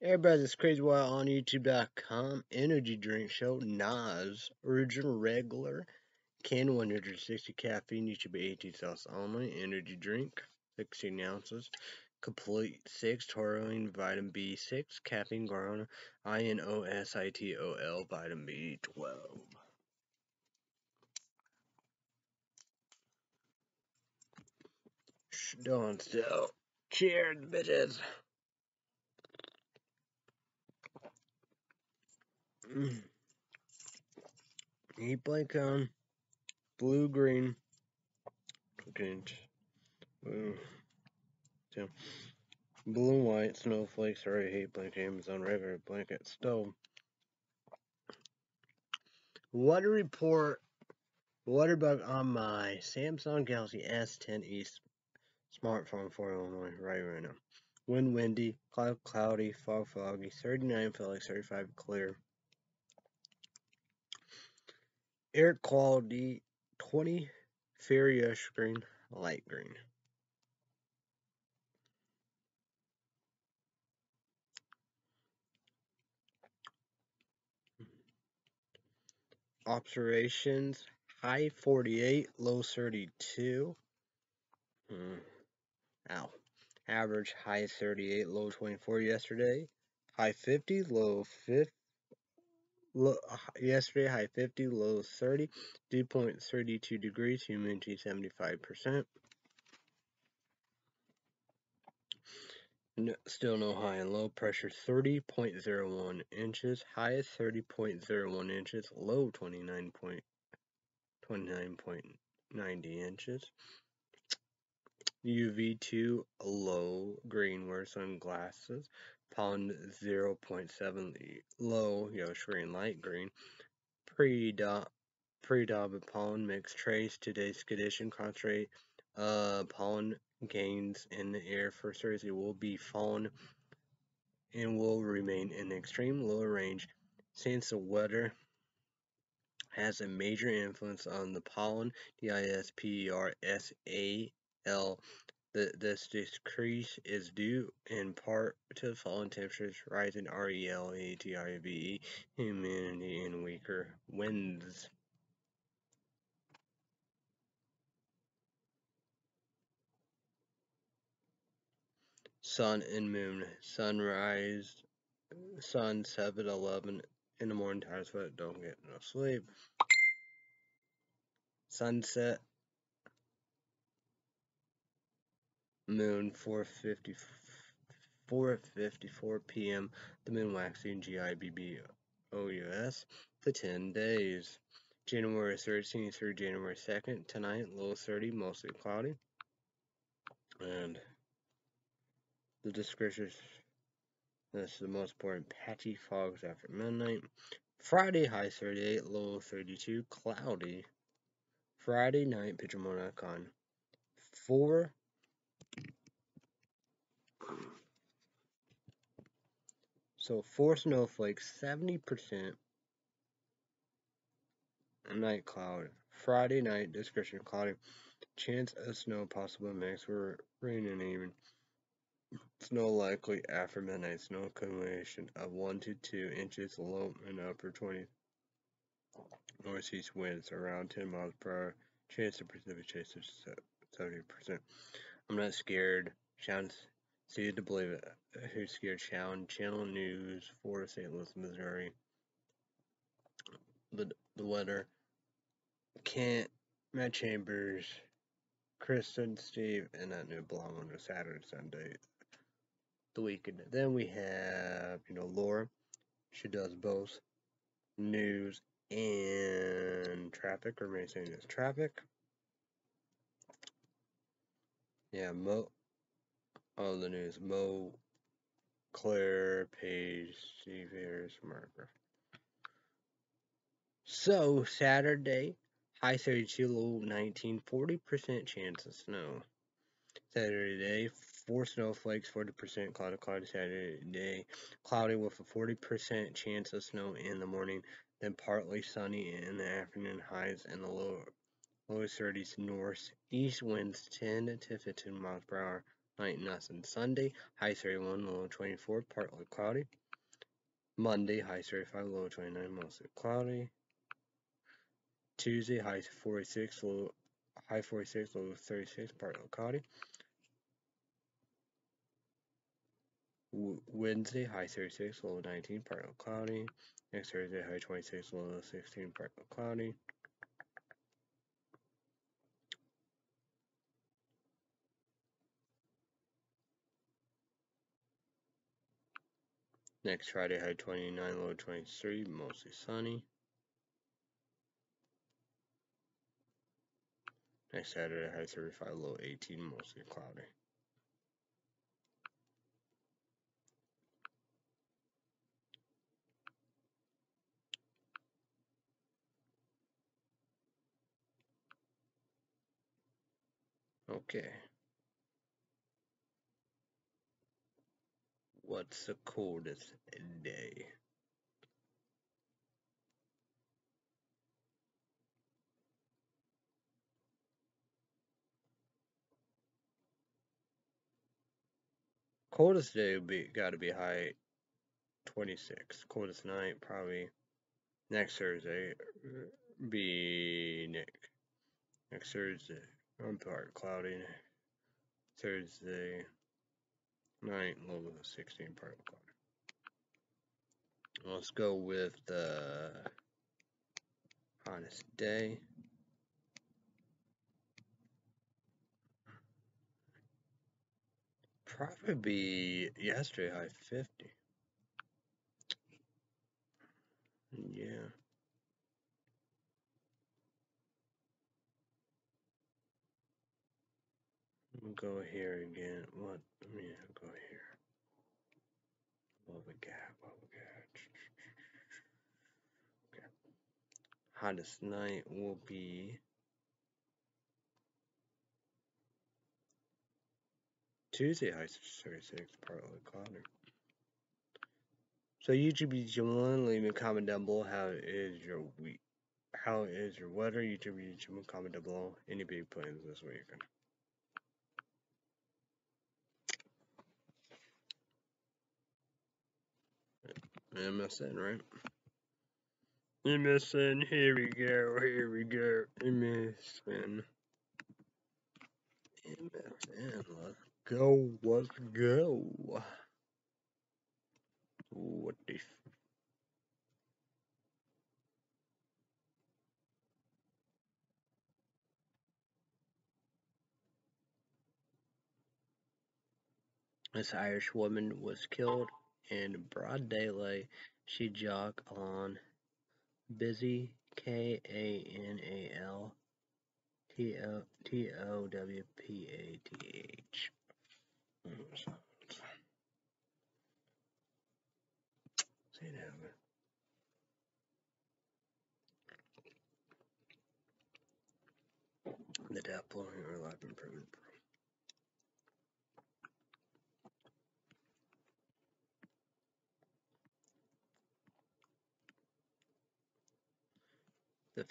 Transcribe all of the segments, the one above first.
Everybody, this Crazy Wyatt on YouTube.com energy drink show. NOS original regular can 160 caffeine. You should be 18 cells only. Energy drink 16 ounces. Complete 6 taurine vitamin B6 caffeine guarana INOSITOL vitamin B12. Don't still. Cheers, bitches. Mm. Heat blank on blue green green blue two blue and white snowflakes or a heat blanket Amazon regular blanket stove. Water report water bug on my Samsung Galaxy S10 e smartphone for Illinois right right now. Wind windy, cloud cloudy, fog foggy, 39 Felix, 35 clear. Air quality 20 Furious green, light green. Observations high 48, low 32. Hmm. Ow. Average high 38, low 24 yesterday. High 50, low 50 low, yesterday high 50, low 30, dew point 32 degrees, humidity 75%. No, still no high and low pressure 30.01 inches, high 30.01 inches, low 29.29.90 inches. UV2 low green wear sunglasses pollen 0.7 low yellowish green light green predominant pollen mix trace today's condition concentrate uh, pollen gains in the air for Thursday will be fallen and will remain in the extreme lower range since the weather has a major influence on the pollen D-I-S-P-E-R-S-A-L this decrease is due in part to falling temperatures, rising RELATIVE humidity, and weaker winds. Sun and moon. Sunrise, sun 7 11 in the morning times, but don't get no sleep. Sunset moon 450 4:54 p.m. The moon waxing GIBB for 10 days. January 13th through January 2nd. Tonight, low 30, mostly cloudy. And the descriptions. This is the most important. Patchy fogs after midnight. Friday, high 38, low 32, cloudy. Friday night, picture more on 4 So four snowflakes, 70%. Night cloud. Friday night, description cloudy. Chance of snow possible mix for rain and even. Snow likely after midnight. Snow accumulation of 1 to 2 inches low and upper 20 northeast winds around 10 miles per hour. Chance of precipitation 70%. I'm not scared. Sounds See to believe it. Who's scared? Channel, Channel News for St. Louis, Missouri. The the weather. Kent, Matt Chambers, Kristen, Steve, and that new blonde on a Saturday, Sunday. The weekend. Then we have, you know, Laura. She does both news and traffic, or maybe saying it's traffic. Yeah, Mo on the news. Mo, Claire, Page, Steve Margaret. So, Saturday, high 32, low 19, 40% chance of snow. Saturday, day, four snowflakes, 40% cloud cloudy, cloudy Saturday, day, cloudy with a 40% chance of snow in the morning, then partly sunny in the afternoon, highs in the low, lowest 30s, north, east winds 10 to 15 miles per hour night nothing. Sunday, high 31, low 24, partly cloudy. Monday, high 35, low 29, mostly cloudy. Tuesday, high 46, low high 46, low 36, partly cloudy. Wednesday, high 36, low 19, partly cloudy. Next Thursday, high 26, low 16, partly cloudy. Next Friday, high 29, low 23, mostly sunny. Next Saturday, high 35, low 18, mostly cloudy. Okay. What's the coldest day? Coldest day would be got to be high 26. Coldest night probably next Thursday be Nick. Next Thursday, I'm part cloudy. Thursday night, low 16 part cloudy. Let's go with the hottest day. Probably yesterday, high 50. Yeah. We'll go here again. What? Let me go here. What we got? What we got? Okay. Hottest night will be Tuesday, high 36, partly cloudy. So YouTube YouTube leave me a comment down below how is your week how is your weather YouTube YouTube comment down below any big plans this weekend. MSN, right? MSN, here we go, here we go, MSN. MSN, let's go, let's go. What the This Irish woman was killed in broad daylight. She jogged on busy K A N A L T O T O W P A T H. Say that. The death blowing or life improvement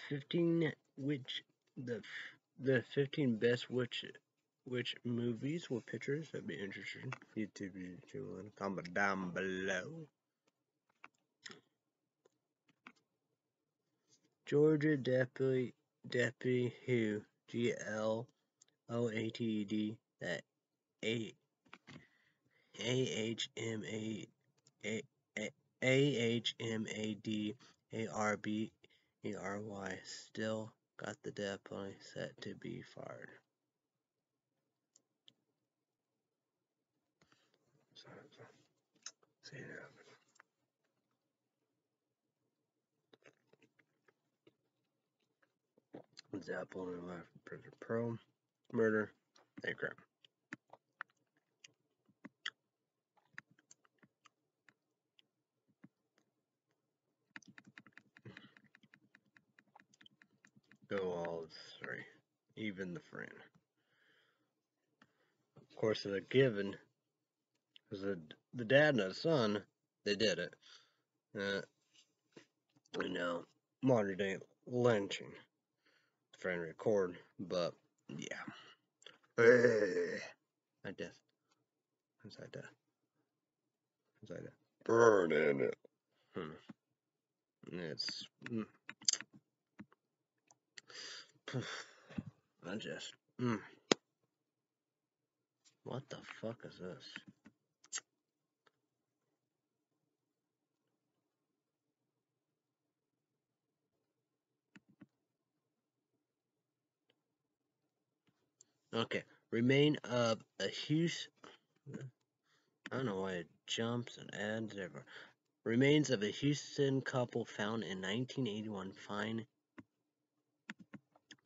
15 which the the 15 best which which movies or pictures that'd be interesting. YouTube YouTube comment down below. Georgia Deputy Deputy Who G L O A T E D that A A H M A A A H M A D A R B E-R-Y still got the death penalty set to be fired. See Example in life prison pro murder a crime. Go all three, even the friend. Of course, the given, because the, the dad and the son, they did it. Uh, you know, modern day lynching. Friend record, but yeah. I guess. inside that. Inside that. Burning it. Hmm. It's. Mm. I just. Mm. What the fuck is this? Okay. Remain of a Houston. I don't know why it jumps and adds ever. Remains of a Houston couple found in 1981 fine,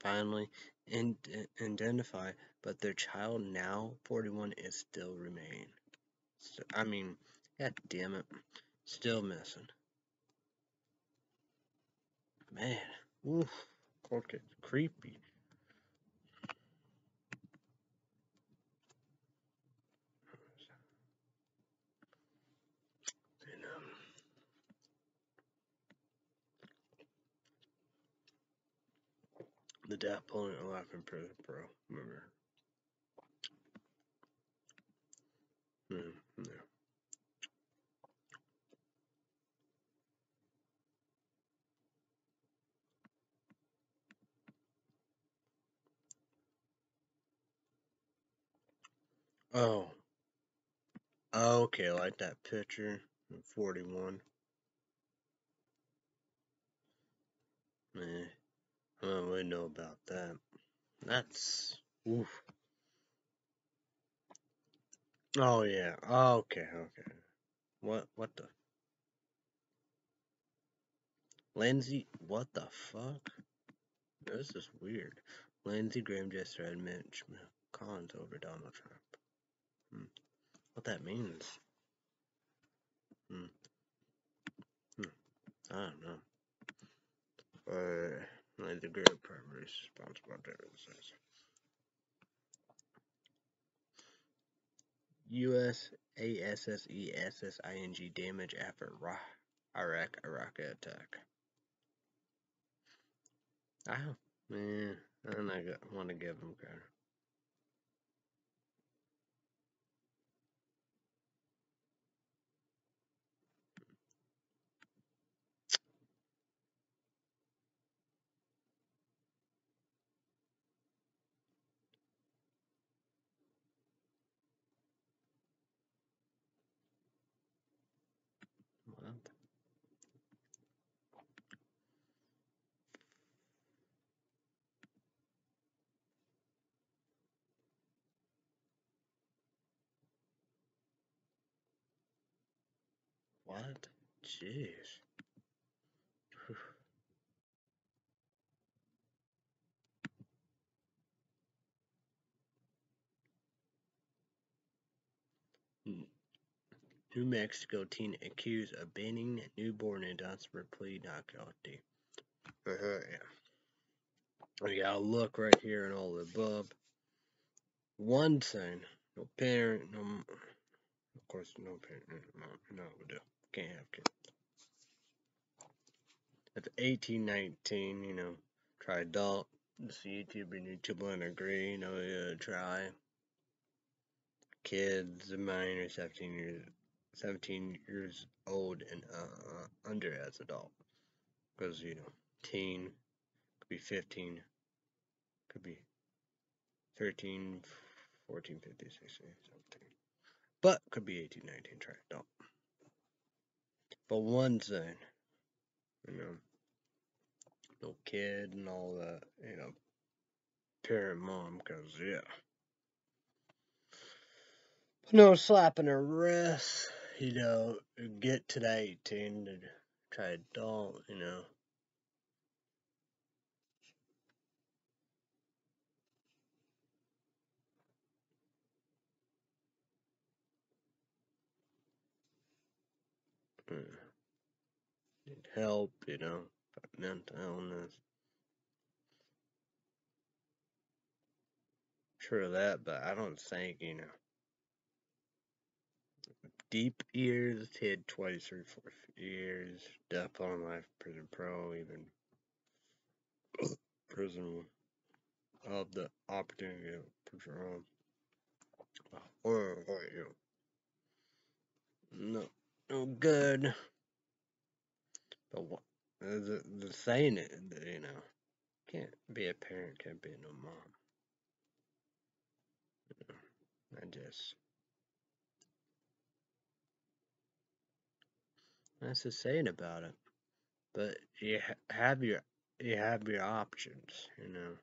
finally identified, but their child, now 41, is still remain. So, I mean, god damn it. Still missing. Man, oof, okay, creepy. Pulling a laugh in prison, bro. Remember. Hmm, yeah. Oh. Okay, I like that picture. 41. Eh. I know about that. That's oof. Oh yeah. okay, okay. What what the Lindsey what the fuck? This is weird. Lindsey Graham just read Mitch McConnell over Donald Trump. Hmm. What that means? Hmm. Hmm. I don't know. Uh the group primary responsible differences. U.S. ASSESSING damage after Iraq Iraq attack. Oh, man, I don't want to give them credit. What? Jeez. New Mexico teen accused of banning newborn in Dunsmore plea not guilty. Uh -huh, yeah. We gotta look right here and all the above. One thing, no parent, no, of course, no parent, no, no, no, can't have kids. At 18, 19, you know, try adult, see YouTube and YouTube will agree, you know, uh, try. Kids, minor, 17 years, 17 years old and uh, under as adult. Because, you know, teen, could be 15, could be 13, 14, 15, 16, 17. But could be 18, 19, try adult. But one thing, you know, no kid and all that, you know, parent mom, because, yeah. But no slapping her wrist, you know, get to the 18 to try adult, you know. Mm help, you know, mental illness. Sure that, but I don't think, you know, deep hit twice or four years, death on life, prison pro, even prison of the opportunity prison. Or, or, you no, no good. But what the the saying you know, can't be a parent, can't be no mom. I just that's the saying about it. But you have your you have your options, you know.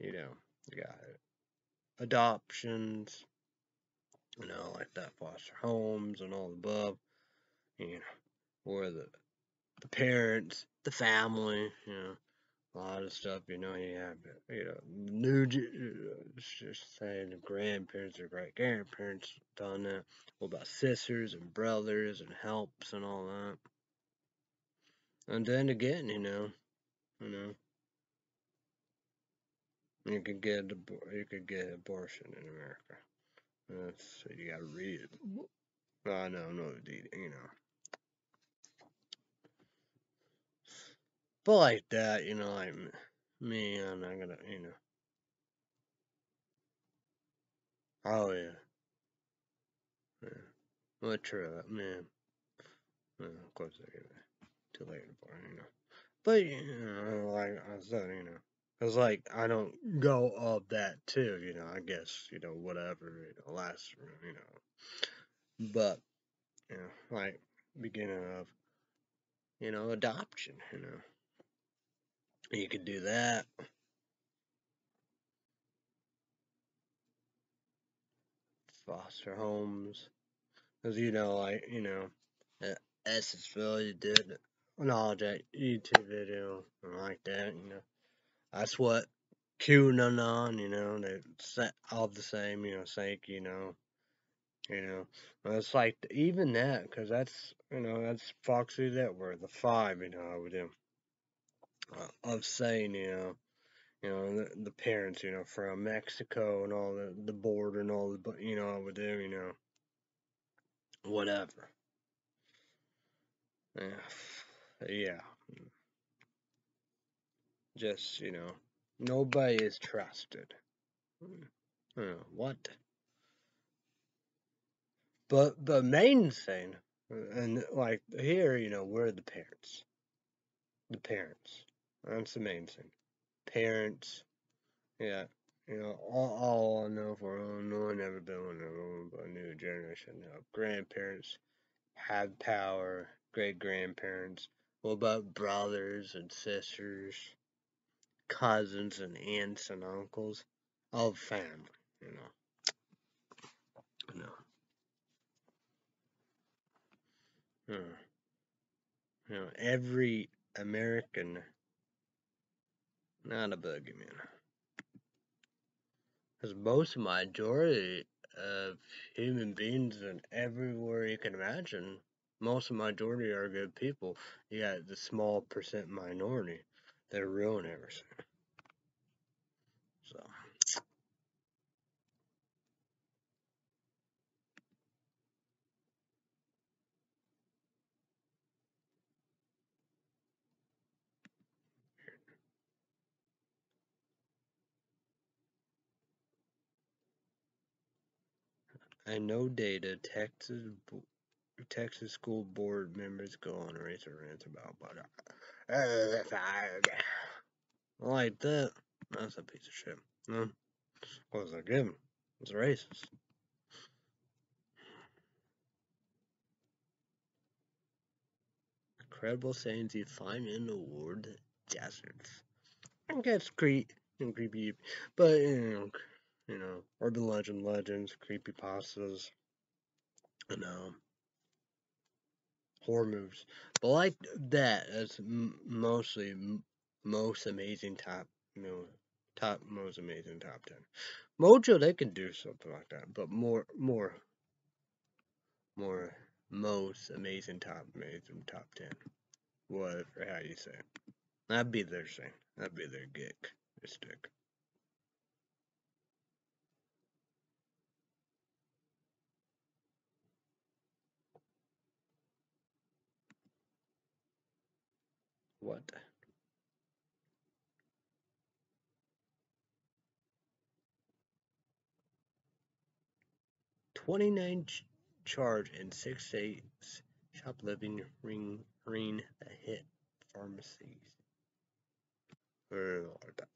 You know, you got adoptions, you know, like that foster homes and all the above, you know, or the the parents, the family, you know, a lot of stuff, you know, you have, you know, new, uh, just saying the grandparents or great grandparents done that. What about sisters and brothers and helps and all that? And then again, you know, you know, you could get you could get abortion in America. That's you gotta read it. I know, no, you know. But like that, you know, like me, I'm not gonna, you know. Oh yeah. Yeah. Well, true, uh, man. Well, of course, I get too late for you know. But you know, like I said, you know, cause like I don't go of that too, you know. I guess you know whatever, you know, last, you know. But you know, like beginning of, you know, adoption, you know. You could do that. Foster homes. Because, you know, like, you know, at Essensville, you did an all that YouTube video like that, you know. That's what QAnon, you know, they're all the same, you know, Sank, you know. You know, it's like even that, because that's, you know, that's Foxy Network, the five, you know, with uh, of saying, you know, you know, the, the parents, you know, from Mexico and all the, the border and all the, you know, with them, you know, whatever. Yeah. yeah. Just, you know, nobody is trusted. Uh, what? But the main thing, and like here, you know, we're the parents. The parents. That's the main thing. Parents, yeah, you know, all, all I know for Illinois, never been one of them, but a new generation now. Grandparents have power, great grandparents. What about brothers and sisters, cousins and aunts and uncles? All family, you know. Know. Hmm. You know, every American, not a boogeyman. Because most of majority of human beings and everywhere you can imagine, most of majority are good people. You got the small percent minority that ruin everything. So. And know data, Texas Texas school board members go on a race or rant about, but uh, like that. That's a piece of shit. No, what was I giving? It's racist. Incredible sayings you find in the word deserts. I guess creep and creepy, but you know, you know, urban legend, legends, creepy pastas, you know, horror movies. But like that, that's mostly most amazing top, you know, top most amazing top ten. Mojo, they can do something like that, but more, more, more most amazing top amazing top ten. Whatever how you say it. That'd be their thing. That'd be their gig. Their stick. What? 29 charge and six states shoplifting ring ring the hit pharmacies. That.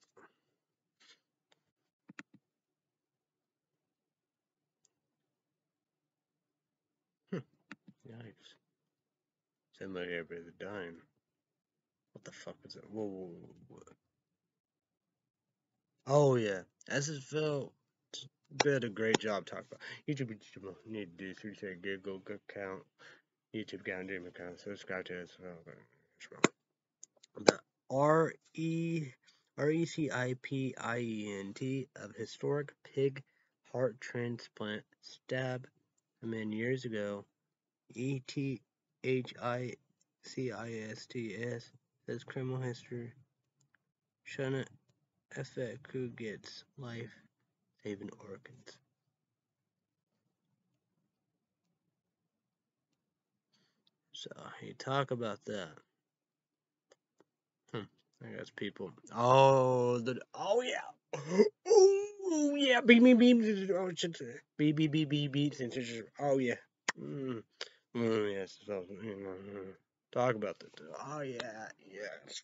Hmm. Yikes. Somebody everybody's dying. What the fuck is it? Whoa, whoa, whoa. Oh yeah, SSFL did a great job talking about YouTube. YouTube need to do three second Google account, YouTube account, Dream account. Subscribe to us. The R E R E C I P I E N T of historic pig heart transplant stab a man years ago. E T H I C I S T S says criminal history. Shouldn't who gets life saving organs. So you talk about that. Hmm. I guess people. Oh, the oh yeah. Oh yeah. Beep beep beep. Oh, beep beep beep beep beep. Oh yeah. Mm. Mm, yes. So, you know, mm. Talk about that. Oh yeah. Yes.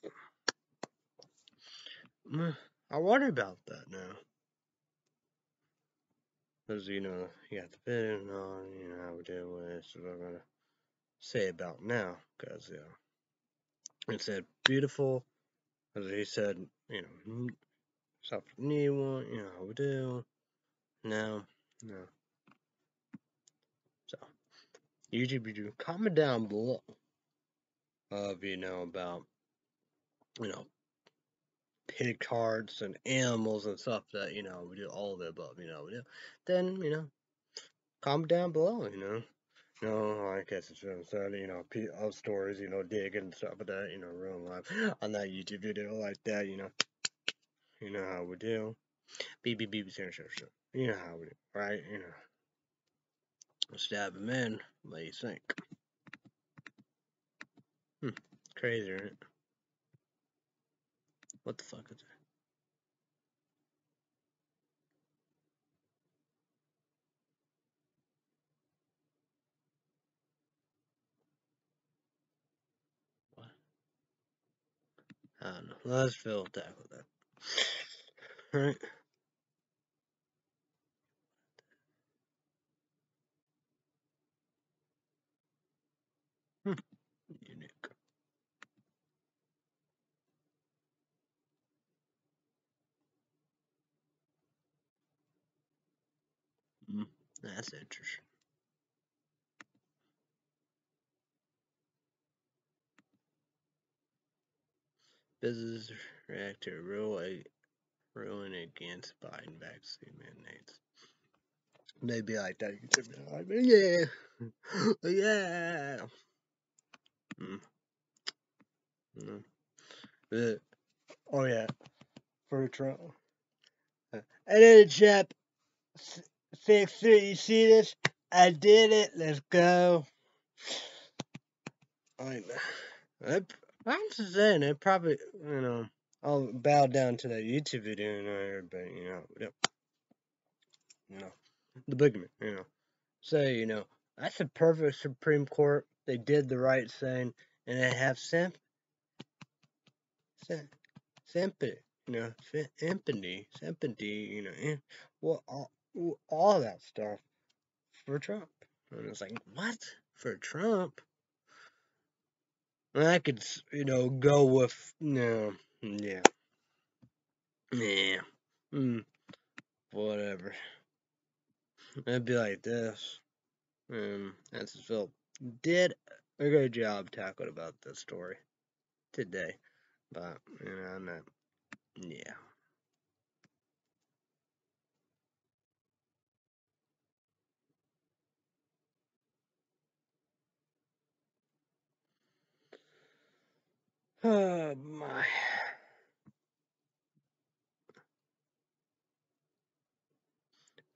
Mm, I wonder about that now. Because, you know, you got the bid and all, you know, how we deal with it. So I'm to say about now. Because, yeah. It said beautiful. As he said, you know, soft new one, you know, how we do. Now, no. So, YouTube, YouTube, comment down below of, you know, about, you know, pig cards and animals and stuff that, you know, we do all of the above, you know. Then, you know, comment down below, you know. You know, I guess it's said, you know, of stories, you know, digging and stuff like that, you know, real life on that YouTube video like that, you know. You know how we do. Beep, beep, beep, sure, sure, sure. You know how we do, right? You know. Stab him in. What do you think? Crazy, right? What the fuck is that? What? I don't know. Let's fill with that. Right? Hmm. Unique. Hmm. That's interesting. Business reactor really ruin against Biden vaccine mandates. Maybe like that. Be like, yeah, yeah. Mm. Mm. Uh, oh yeah, for Trump. Uh, and then a chap six three. You see this? I did it. Let's go. I, I I'm just saying, it probably, you know, I'll bow down to that YouTube video and everybody, you know, yep. You know, the big man, you know, say, you know, that's a perfect Supreme Court. They did the right thing, and they have simp, simp, sympathy, you know, empathy, sympathy, you know, well, all that stuff for Trump. And it's like, what? For Trump? I could, you know, go with, no, yeah. Yeah. Mm, whatever. It'd be like this. Um, that's Phil did a good job talking about this story today. But, you know, I'm not, yeah. Oh my.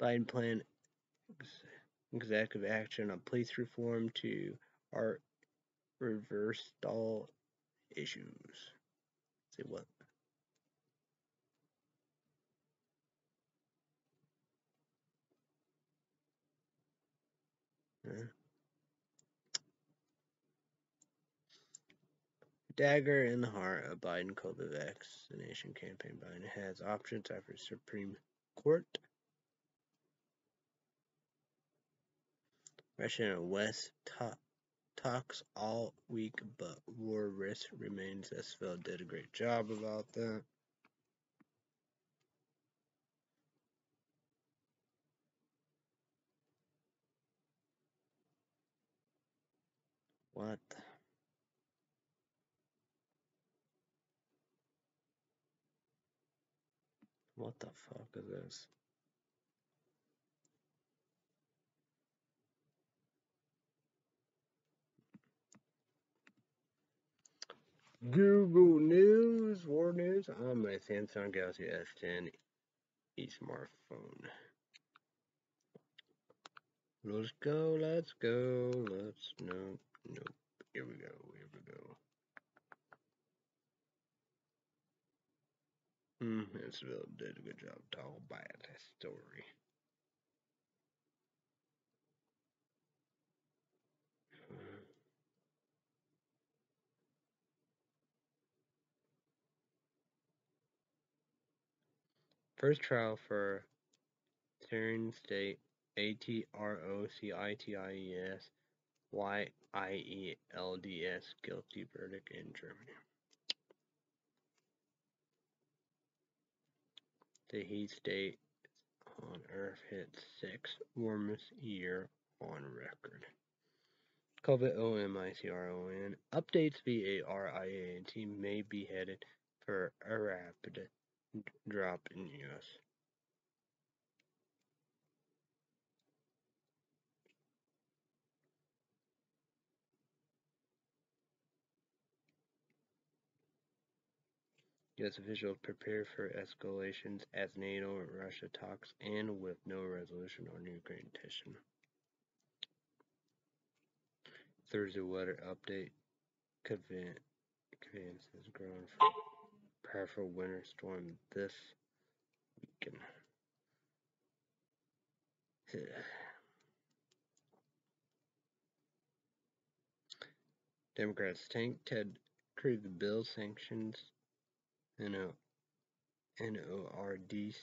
Biden plan executive action on police reform to art reverse all issues. Say what? Huh? Dagger in the heart of Biden COVID vaccination campaign. Biden has options after Supreme Court. Russia and West talk, talks all week, but war risk remains. Esfeld did a great job about that. What? What the fuck is this? Google News, War News on my Samsung Galaxy S10 e smartphone. Let's go, let's go, let's no, nope. Here we go, here we go. Hmm, Israel did a good job talking about that story. First trial for Syrian State A T R O C I T I E S Y I E L D S guilty verdict in Germany. The heat state on Earth hit sixth warmest year on record. COVID O M I C R O N updates V A R I A N T may be headed for a rapid drop in U.S. U.S. officials prepare for escalations as NATO and Russia talks and with no resolution on Ukraine tension. Thursday weather update. Conveyance has grown for powerful winter storm this weekend. Democrats tank Ted Cruz bill sanctions NO, NORD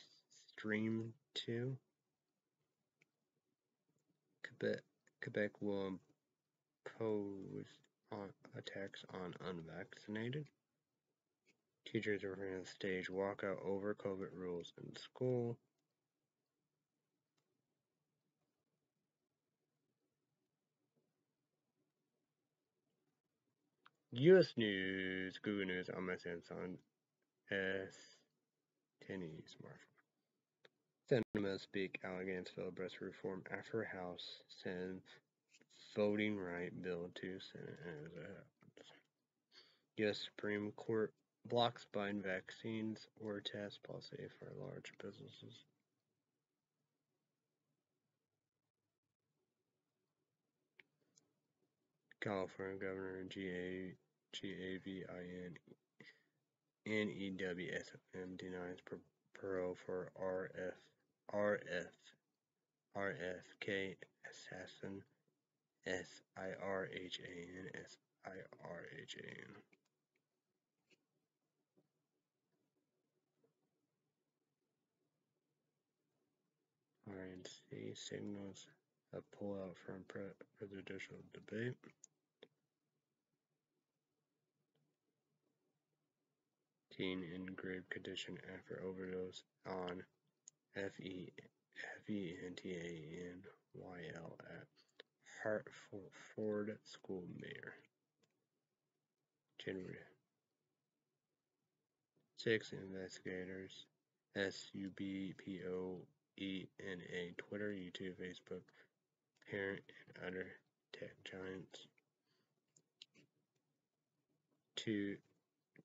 Stream 2. Quebec, Quebec will impose on attacks on unvaccinated. Teachers are going to stage walkout over COVID rules in school. U.S. News, Google News on my Samsung S10e smartphone. Sinema speak out against breast reform after House sends voting right bill to Senate as it happens. U.S. Supreme Court blocks Biden vaccines or test policy for large businesses. California Governor G.A. G-A-V-I-N NEWSM denies parole for RF, RF, RFK assassin S-I-R-H-A-N, S-I-R-H-A-N. RNC signals a pullout from presidential debate. Teen in grave condition after overdose on F-E-N-T-A-N-Y-L at Hartford School Mayor. January. Six investigators, S-U-B-P-O-E-N-A, Twitter, YouTube, Facebook, parent, and other tech giants. Two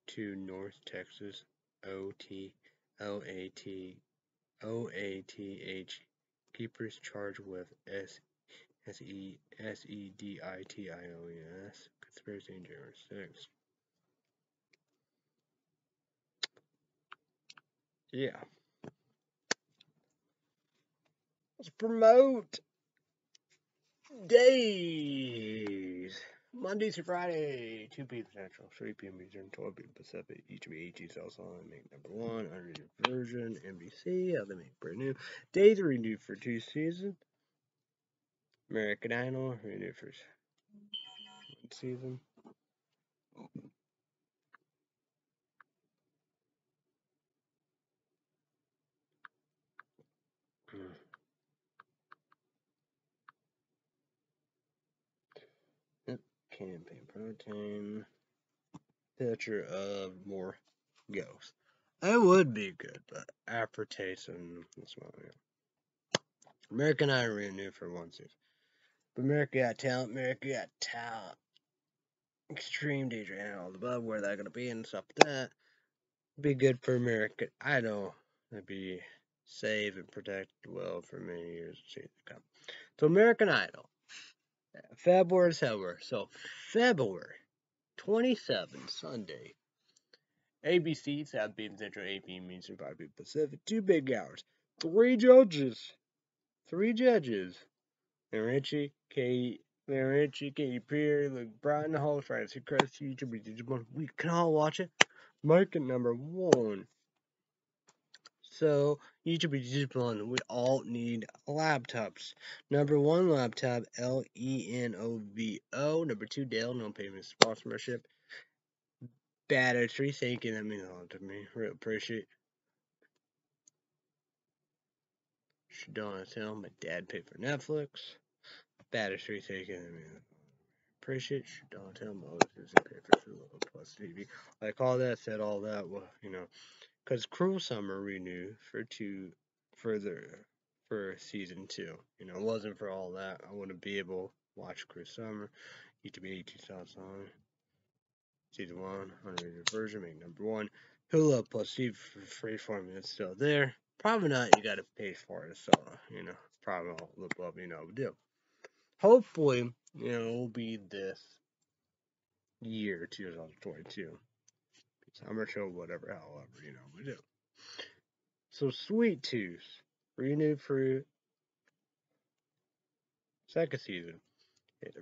to North Texas O.T. O.A.T. O.A.T.H. Keepers charged with S. S. E. S. E. D. I. T. I. O. E. S. Conspiracy in January 6. Yeah. Let's promote. days. Monday through Friday, 2 p.m. Central, 3 p.m. Eastern, 12 p.m. Pacific. Each of each South on make number one, unrated version, NBC, how they make brand new. Days renewed for two seasons. American Idol renewed for one season. Campaign protein. Picture of more ghosts. It would be good, but aftertaste and that's what yeah. American Idol renewed for one season. But America Got Talent, America Got Talent, Extreme Danger and all the above, where that gonna be and stuff like that. Be good for America Idol. That'd be safe and protect well for many years to come. So American Idol. February February. So February 27, Sunday. ABC, South Beam Central, 8 p.m. Eastern, 5 p.m. Pacific. Two big hours. Three judges. Three judges. Richie, K. Richie, Katy Perry, Luke the right? So, Chris, YouTube, we can all watch it. Market number one. So YouTube is discipline. We all need laptops. Number one laptop, L E N O V O. Number two, Dell, no payment sponsorship. Battery, thank you. That means a lot to me. Real appreciate. Shadona tell my dad paid for Netflix. Battery, thank you. That means appreciate. Shadona tell my other pay for Hulu Plus TV. Like all that said, all that. Well, you know. Because Cruel Summer renewed for two further for season two. You know, it wasn't for all that. I wouldn't be able to watch Cruel Summer. YouTube 18 South on season one, unrated version, make number one. Hulu plus free for me. It's still there. Probably not. You got to pay for it. So you know, probably all the above. You know, do. Hopefully, you know, it'll be this year, 2022 summer show, whatever, however, you know, we do. So Sweet Tooth renewed for second season.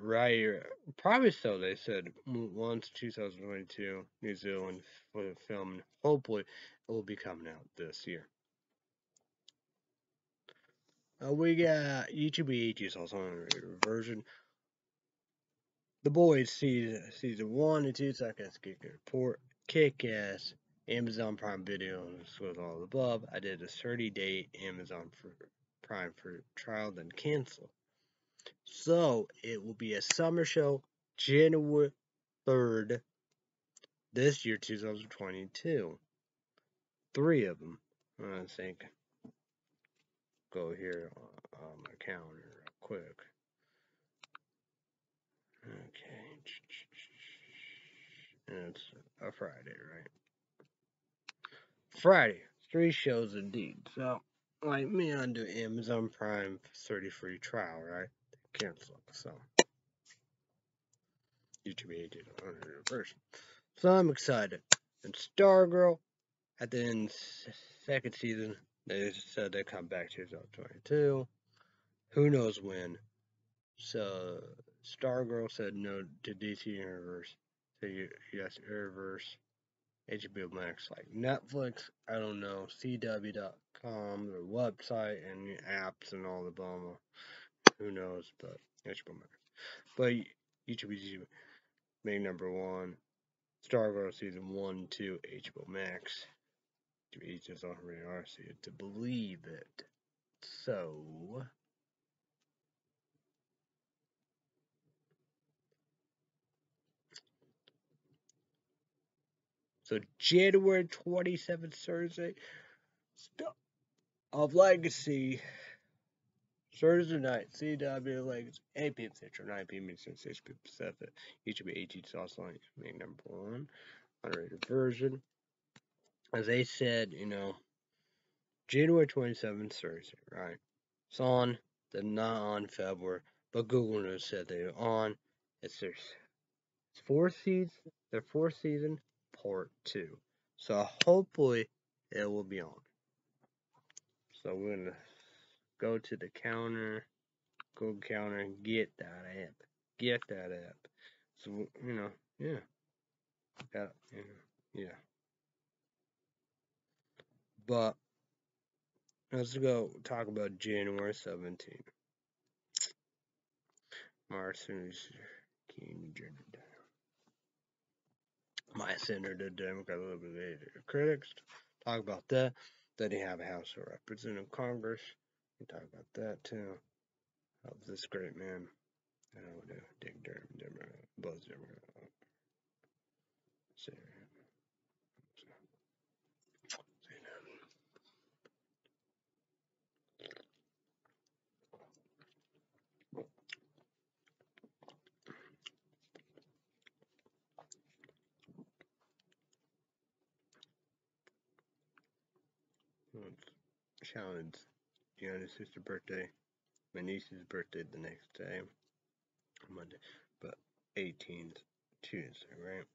Right, probably so. They said once 2022 New Zealand for the film. Hopefully, it will be coming out this year. Uh, we got YouTube EH's also on a version. The Boys season season one and two seconds get report kick-ass Amazon Prime videos with all the above. I did a 30-day Amazon for Prime for trial, then cancel. So it will be a summer show, January 3rd, this year, 2022. Three of them. I think. Go here on my calendar real quick. Okay. And it's a Friday, right? Friday. Three shows indeed. So, like me, I do Amazon Prime 30 free trial, right? Cancel. So, YouTube agent on version. So I'm excited. And Stargirl, at the end second season, they said they come back to 2022. Who knows when? So Stargirl said no to DC Universe to yes, Arrowverse, HBO Max, like Netflix, I don't know, CW.com, their website and apps and all the blah, who knows, but HBO Max. But YouTube is main number one, Star Wars season one, two, HBO Max. You just already are to believe it. So. So January 27th, Thursday, of Legacy. Thursday night, CW Legacy, 8 p.m. Central, 9 p.m. Eastern, 6 p.m. Pacific. Each will be 18 sauce line, make number one, unrated version. As they said, you know, January 27th, Thursday, right? It's on, they're not on February, but Google News said they're on. It's their fourth season, their fourth season, part two. So hopefully it will be on. So we're gonna go to the counter. Gold Counter, and get that app. Get that app. So, you know, yeah. Got, yeah. But, let's go talk about January 17th. Martin Luther King Jr. My senator, the Democrat, a little bit later. Critics talk about that. Then you have a House of Representative Congress. We talk about that too. Of this great man. I don't know, Dick Durbin, Democrat, Buzz Democrat. Challenge. Gianna's sister's birthday. My niece's birthday the next day. Monday. But 18th, Tuesday, right?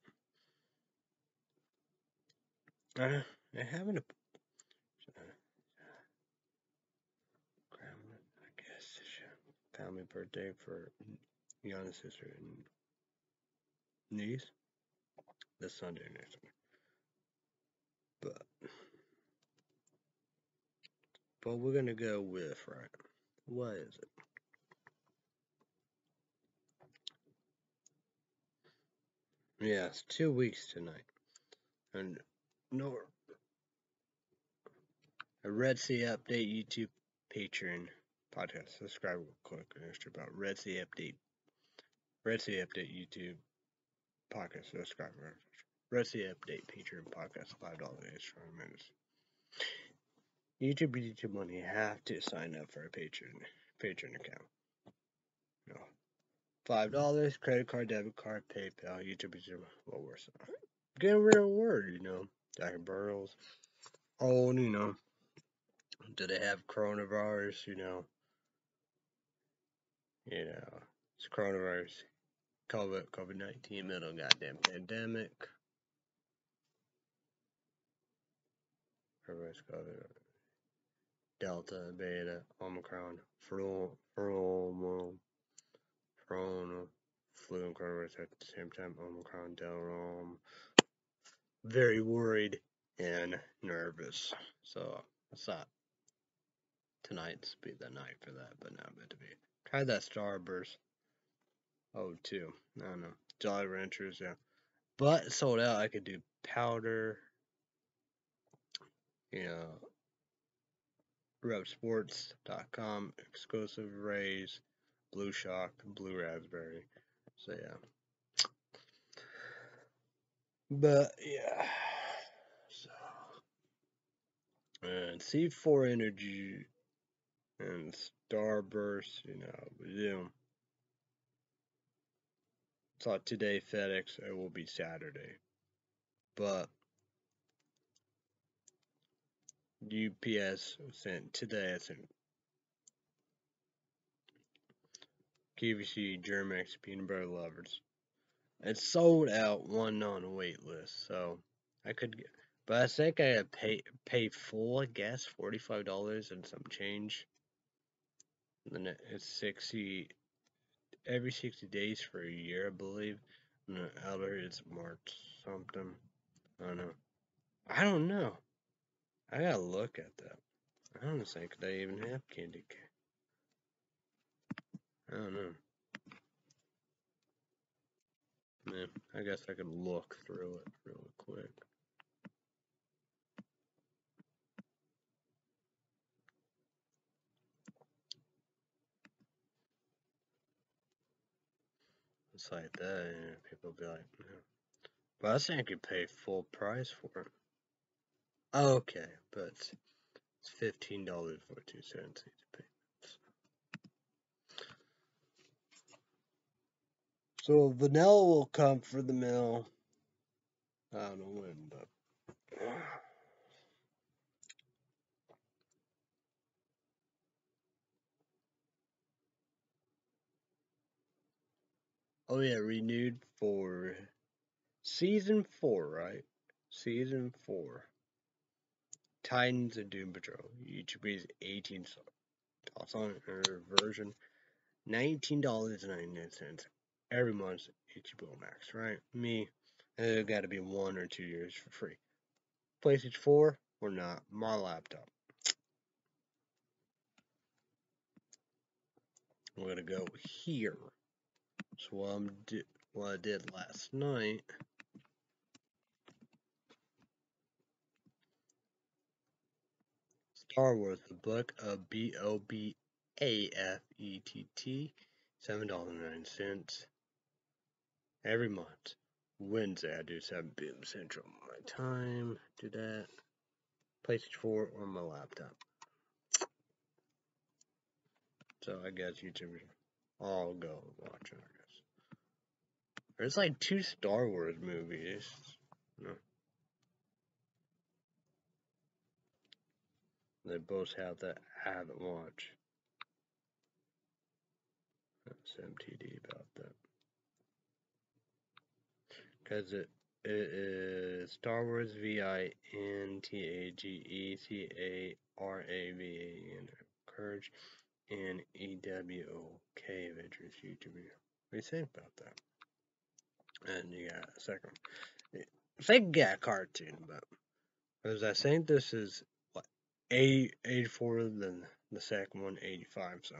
Uh, I haven't. Uh, I guess family birthday for Gianna's sister and niece this Sunday next week. But but we're gonna go with right. What is it? Yes, two weeks tonight. And no a Red Sea Update YouTube Patreon podcast. Subscribe real quick extra about Red Sea Update. Red Sea Update YouTube podcast. Subscribe. Red Sea Update Patreon podcast. Five dollars extra minutes. YouTube YouTube money, have to sign up for a Patreon Patreon account. No. Five dollars, credit card, debit card, PayPal, YouTube YouTube well worse. Get Getting real word, you know. Dr. Burrows. Oh, you know. Do they have coronavirus, you know? You know, it's coronavirus. COVID COVID nineteen middle goddamn pandemic. Everybody's got it. Delta, Beta, Omicron, Flu, Flu, Corona, flu and coronavirus at the same time, Omicron, Delta, very worried and nervous. So I thought tonight's be the night for that, but not meant to be. Try that Starburst. Oh, two. I don't know. Jolly Ranchers, yeah. But sold out. I could do powder. You know, repsports.com, exclusive rays, blue shock, blue raspberry. So yeah. But yeah. So and C4 Energy and Starburst, you know, zoom. So today FedEx it will be Saturday. But UPS sent today. I sent QVC Germ-X peanut butter lovers. It's sold out, one on a wait list, so I could but I think I had pay pay full, I guess, forty five dollars and some change. And then it's sixty every sixty days for a year, I believe. And uh, out here it's March something. I don't know. I don't know. I gotta look at that. I don't think they even have candy cane. I don't know. Man, I guess I could look through it real quick. It's like that, and people be like, yeah. but I think you pay full price for it. Okay, but it's fifteen dollars for two cents each payments. So vanilla will come for the mill. I don't know when, but oh yeah, renewed for season four, right? Season four. Titans and Doom Patrol. Each is 18 thoughts on her version. $19.99 every month HBO Max, right? Me, it got to be one or two years for free. PlayStation 4 or not, my laptop. We're gonna go here. So what, I'm what I did last night. Star Wars, the book of B O B A F E T T, $7.09 every month. Wednesday, I do 7 p.m. Central my time. Do that. PlayStation 4 or my laptop. So I guess YouTubers all go watch it, I guess. There's like two Star Wars movies. No. They both have I haven't watched. That's MTD about that. Because it, it is Star Wars V I N T A G E C A R A V A N. Courage and EWOK Adventures YouTube. What do you think about that? And you got a second. I think yeah, cartoon, but because I think this is what 84 than the second one 85, so.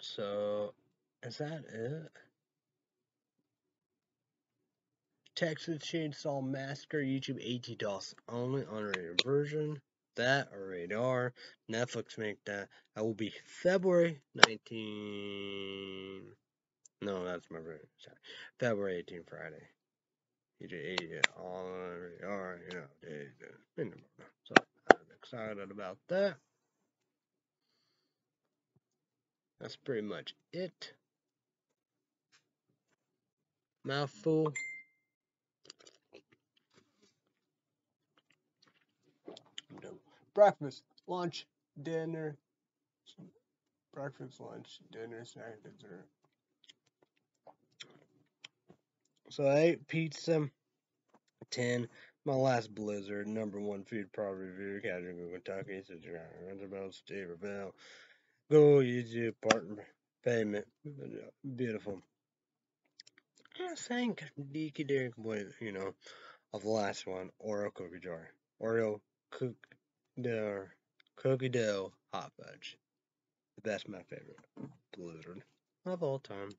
So, is that it? Texas Chainsaw Massacre YouTube 80 DOS only unrated version. That or radar. Netflix make that. That will be February 19. No, that's my birthday. February 18 Friday. YouTube 80 all radar. You know, so I'm excited about that. That's pretty much it. Mouthful. Breakfast, lunch, dinner, breakfast, lunch, dinner, snack, dessert. So I ate pizza. 10. My last blizzard, number one food product review, Casual Kentucky, Roosevelt, Steve Bell. Go YouTube partner payment. Beautiful. I think Deaky Derek was, you know, of the last one, Oreo cookie jar. Oreo cook the cookie dough hot fudge. That's my favorite blizzard of all time.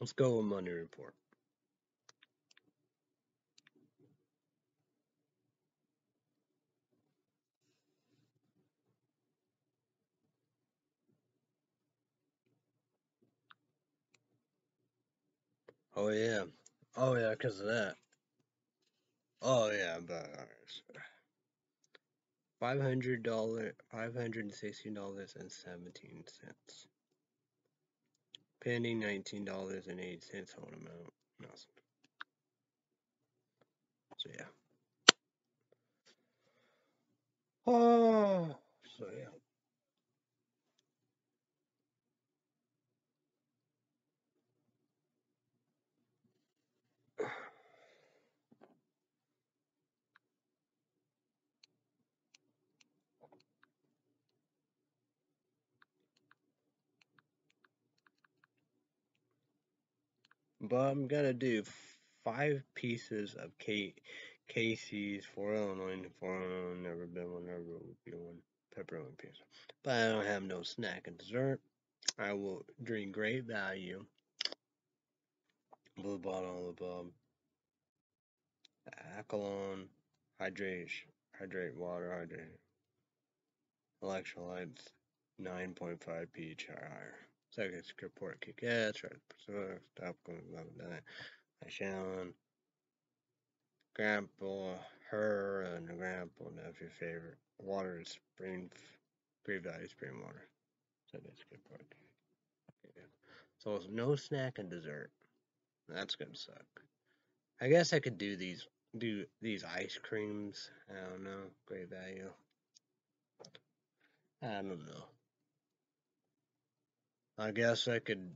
Let's go with money report. Oh yeah. Oh yeah, because of that. Oh yeah, but five hundred dollar, five hundred and sixteen dollars and seventeen cents. Pending nineteen dollars and eighty cents on amount. Awesome. So yeah. Oh, so yeah. But I'm gonna do five pieces of K Casey's for Illinois for Illinois never been one, never will be one pepperoni pizza. But I don't have no snack and dessert. I will drink great value. Blue bottle of um, alkaline, hydrate, hydrate water, hydrate, electrolytes, 9.5 pH or higher. Second report kick ass, right? Stop going, blah, blah. I shall grandpa, her, and grandpa, nephew favorite. Water is spring, great value spring water. So that's good part. So no snack and dessert. That's gonna suck. I guess I could do these do these ice creams. I don't know. Great value. I don't know. I guess I could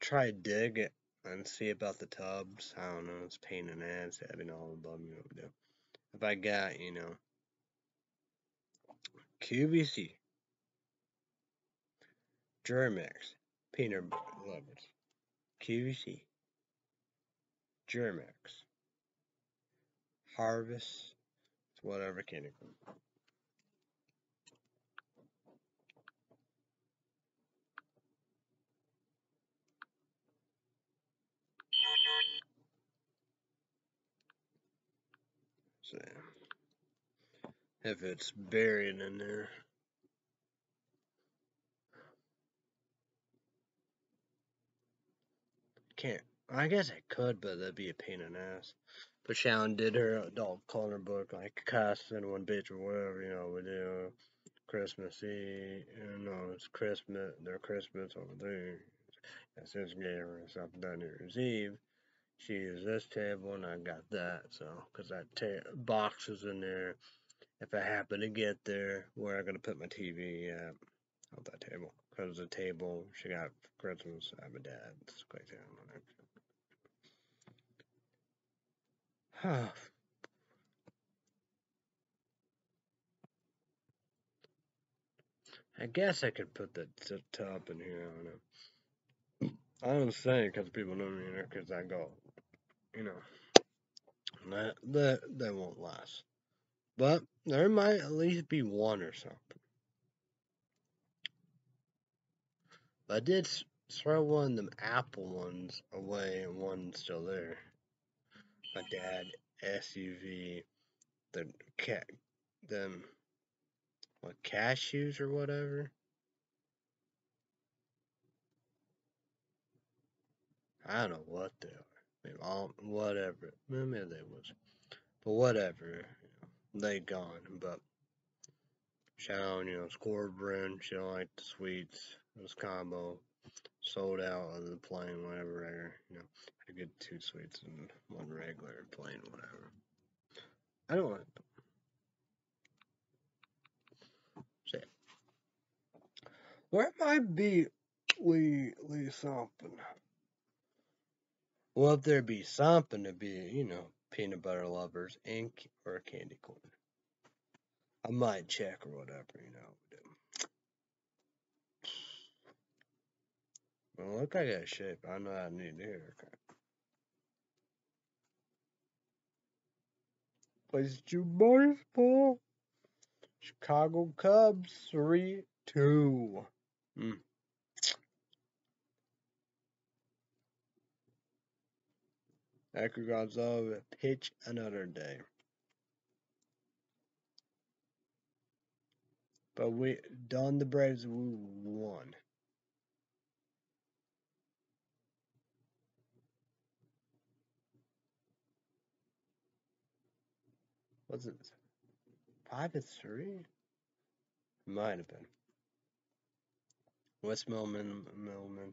try dig it and see about the tubs. I don't know. It's pain in the ass having all above me over there. If I got, you know, QVC, Germ-X, peanut lovers, QVC, Germ-X, Harvest, whatever. So, if it's buried in there. Can't. I guess I could, but that'd be a pain in the ass. But Sharon did her adult color book, like Cuss One Bitch or whatever, you know, we do Christmas Eve, you know, it's Christmas, their Christmas over there. It says getting herself done New Year's Eve. She used this table and I got that. So, because that box is in there. If I happen to get there, where I'm going to put my TV at on that table. Because the table she got for Christmas at my dad's. Quite on I guess I could put the top in here. I don't know. I'm saying because people know me because I go, you know, that that that won't last. But there might at least be one or something. But I did throw one of them Apple ones away, and one's still there. My dad SUV, the cat, them, what cashews or whatever. I don't know what they are. Maybe all, whatever. Maybe they was. But whatever. They gone. But Shawn, you know, scored brand. She don't like the sweets. It was combo. Sold out of the plain, whatever. You know, I get two sweets and one regular plain, whatever. I don't like them. See, where might be Lee Lee something? Well, if there be something to be, you know, peanut butter lovers, ink or a candy corn. I might check or whatever, you know. Well, look, I got shape. I know I need a haircut. Plays you baseball. Chicago Cubs 3 2. Mm. Edgar Gonzalez pitch another day. But we done the Braves we won. Was it five to three? Might have been. Wes Millman Millman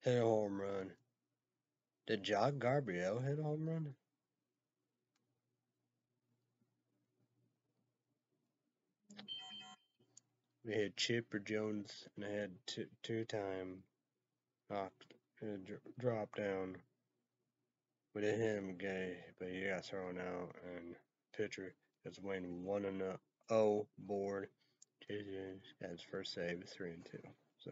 hit a home run. Did John Gabriel hit a home run? We had Chipper Jones and I had two, two time knocked uh, drop down. We did him gay, but he got thrown out and pitcher is winning one and zero oh board. JJ got his first save, three and two. So.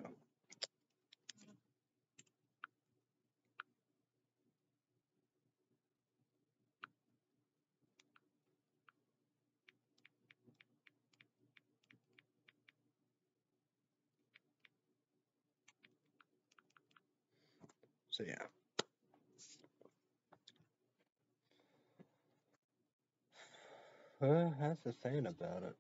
So yeah. Well, that's the thing about it.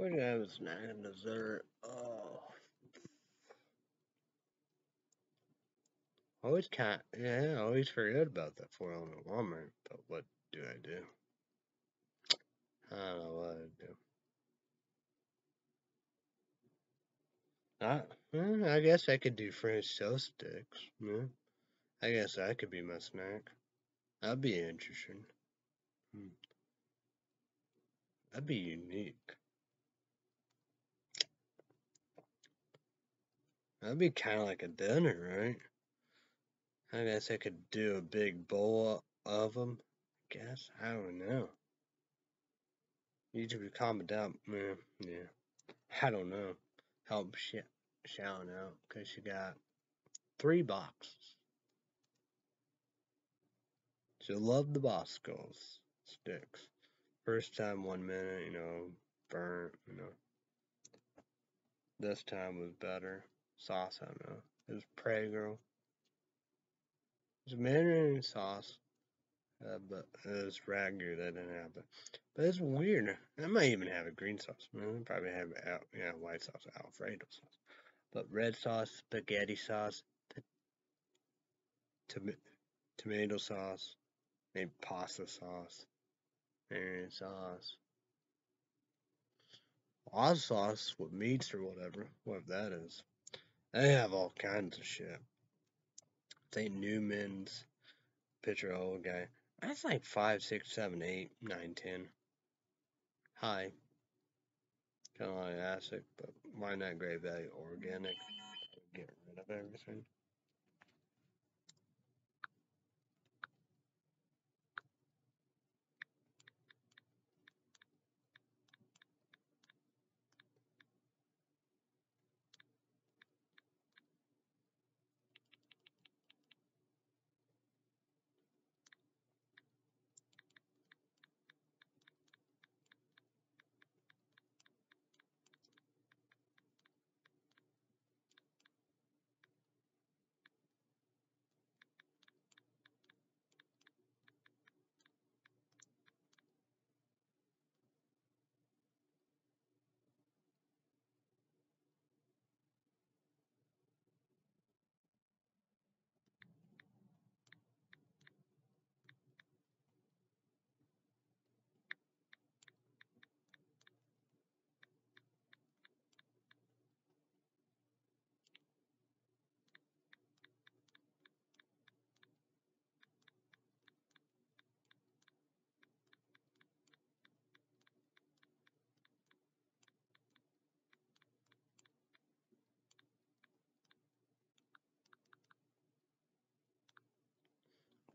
What did I have a snack and dessert? Oh. Always can't, yeah, I always forget about that four element Walmart, but what do I do? I don't know what I do. I, I guess I could do French toast sticks. Yeah. I guess that could be my snack. That'd be interesting. Hmm. That'd be unique. That'd be kind of like a dinner, right? I guess I could do a big bowl of them. I guess I don't know. YouTube comment down, man. Yeah, I don't know. Help sh shouting out because she got three boxes. She loved the Boscos sticks. First time, one minute, you know, burnt, you know. This time was better. Sauce, I don't know. It was Prego. It was marinara sauce. Uh, but it was ragu that didn't have it. But it's weird. I might even have a green sauce. I probably have yeah white sauce, Alfredo sauce. But red sauce, spaghetti sauce, tom tomato sauce, maybe pasta sauce, marinara sauce, Oz sauce with meats or whatever, what that is. They have all kinds of shit. St. Newman's, picture old guy. That's like five, six, seven, eight, nine, ten. High. Kind of like acid, but why not great value organic? Get rid of everything.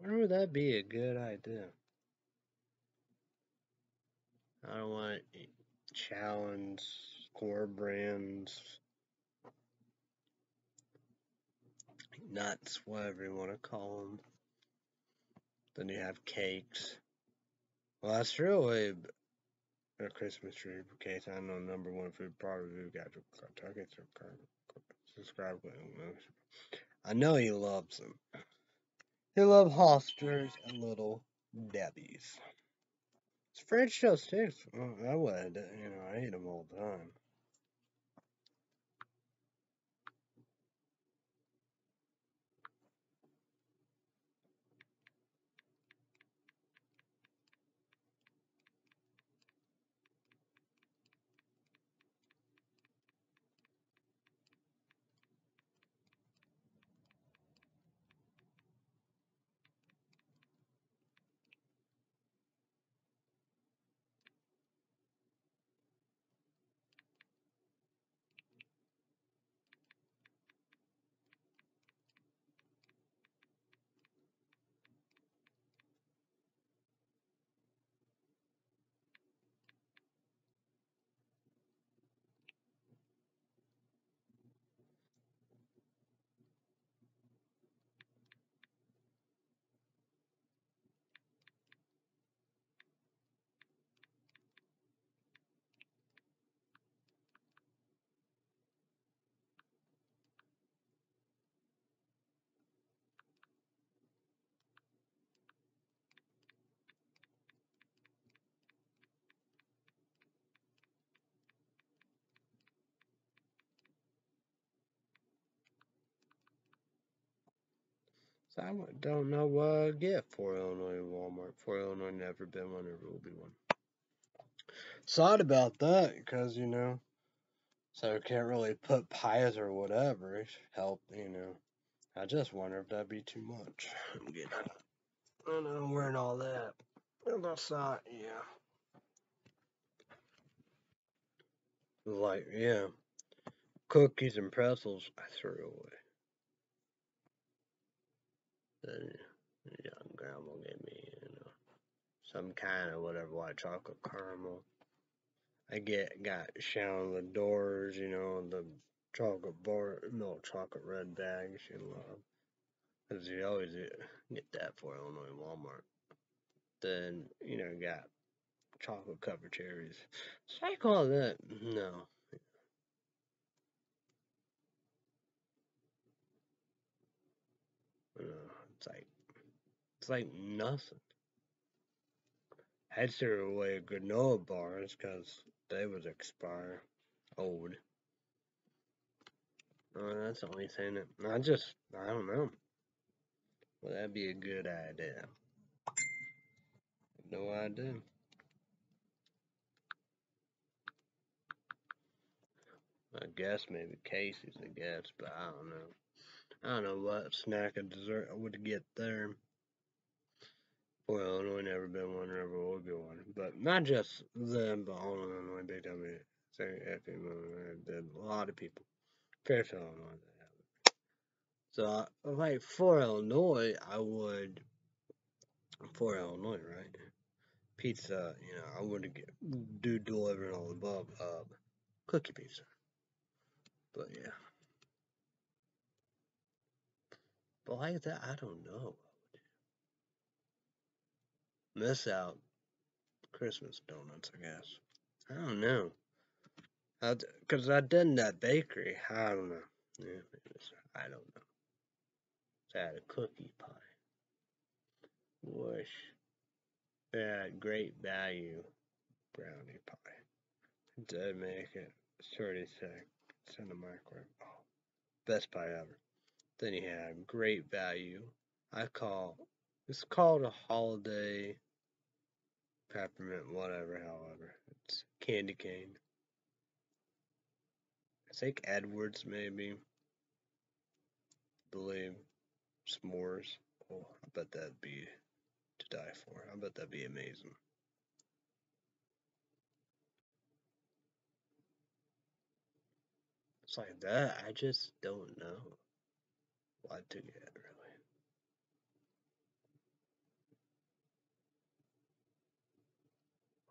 Would that be a good idea? I don't want challenge core brands, nuts, whatever you want to call them. Then you have cakes. Well, that's really a Christmas tree case. I know number one food product review guide for Kentucky. Subscribe. I know he loves them. He loves Hostess and Little Debbie's. It's French toast sticks. Well, uh, I would, you know, I eat them all the time. So I don't know what I'd get for Illinois Walmart. For Illinois, never been one, never will be one. Sad about that, because, you know, so I can't really put pies or whatever. Help, you know. I just wonder if that'd be too much. I'm getting, I don't know, wearing all that. And that's not, yeah. Like, yeah. cookies and pretzels I threw away. Then young grandma gave me, you know, some kind of whatever white chocolate caramel. I get got Sharon the doors, you know, the chocolate bar, no chocolate red bag she loved. Cause you always get that for Illinois Walmart. Then you know got chocolate covered cherries. Should I call that? No. No, it's like nothing. I'd throw away granola bars because they was expire old. Uh, that's the only thing that I just I don't know. Well, that'd be a good idea. No idea. I guess maybe Casey's, I guess, but I don't know. I don't know what snack or dessert I would get there. Well, Illinois never been one, never will be one. But not just them, but all of Illinois, Big W, a lot of people. Fairfield, Illinois. So, uh, like for Illinois, I would, for Illinois, right? Pizza, you know, I would get, do deliver all above, uh, cookie pizza. But yeah. But like that, I don't know. Miss out Christmas donuts, I guess. I don't know. Because I, done that bakery. I don't know. Yeah, I don't know. So I had a cookie pie. They had great value brownie pie. Did make it 30 seconds in the microwave. Oh, best pie ever. Then you have great value. I call it's called a holiday peppermint, whatever, however. It's candy cane. I think Edwards maybe. Believe s'mores. Oh, I bet that'd be to die for. I bet that'd be amazing. It's like that. I just don't know what to get.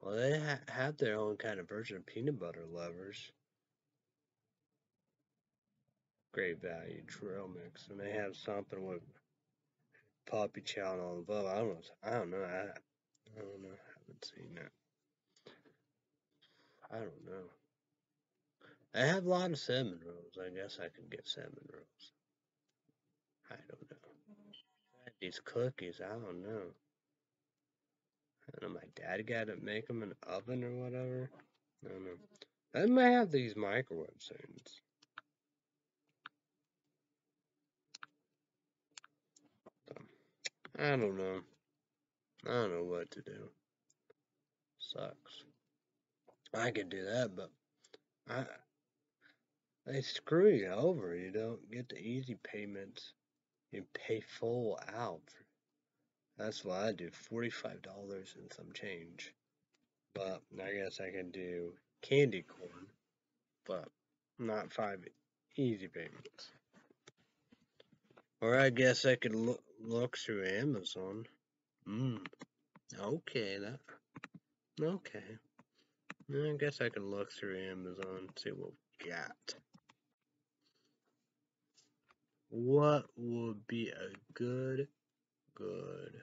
Well, they ha have their own kind of version of peanut butter lovers. Great value trail mix, and they have something with poppy chow and all above. I don't know. I don't know. I, I don't know. I haven't seen that. I don't know. I have a lot of cinnamon rolls. I guess I could get cinnamon rolls. I don't know. These cookies, I don't know. Don't know. My dad got to make them an oven or whatever. I don't know. I might have these microwave soon. I don't know. I don't know what to do. Sucks. I could do that, but I they screw you over. You don't get the easy payments. You pay full out. That's why I do. Forty-five dollars and some change. But I guess I can do candy corn, but not five easy payments. Or I guess I could look look through Amazon. Hmm. Okay, that. Okay. I guess I can look through Amazon see what we got. What would be a good, good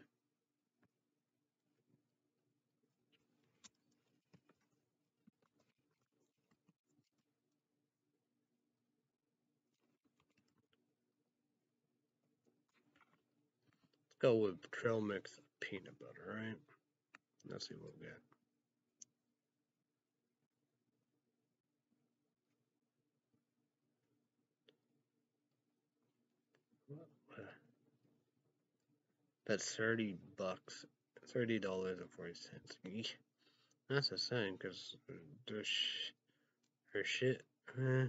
Let's go with trail mix peanut butter, right? Let's see what we got. That's 30 bucks. $30 and 40 cents. That's the same because her shit. Uh,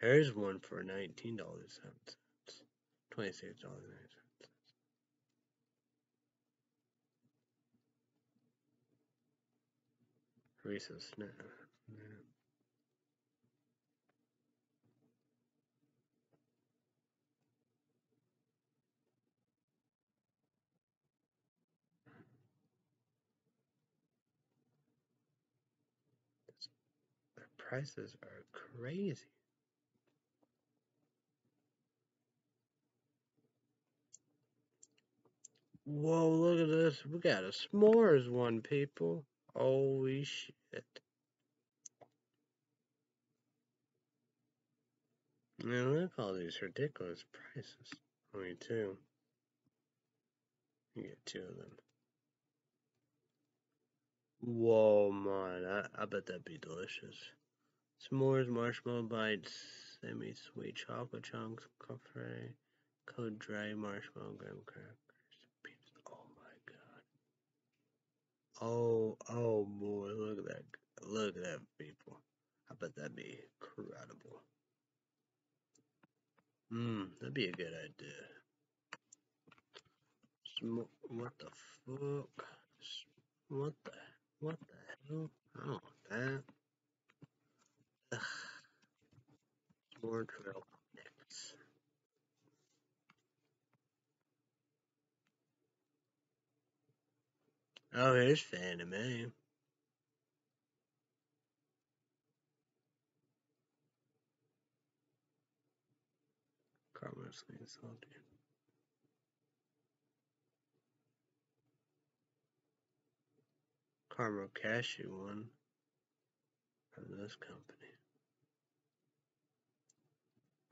here's one for $19 cents. $26 Reese's Snack. Prices are crazy. Whoa, look at this. We got a s'mores one, people. Holy shit. Man, look at all these ridiculous prices. Only two. You get two of them. Whoa, man. I, I bet that'd be delicious. S'mores, marshmallow bites, semi-sweet chocolate chunks, coffee, cold dry marshmallow, graham crackers. Oh my god. Oh, oh boy, look at that. Look at that, people. I bet that'd be incredible. Mmm, that'd be a good idea. Sm what the fuck? What the, what the hell? I don't want that. More trail mix. Oh, here's Fannie eh? May. Carlos salty. Oh, Caramel cashew one from this company.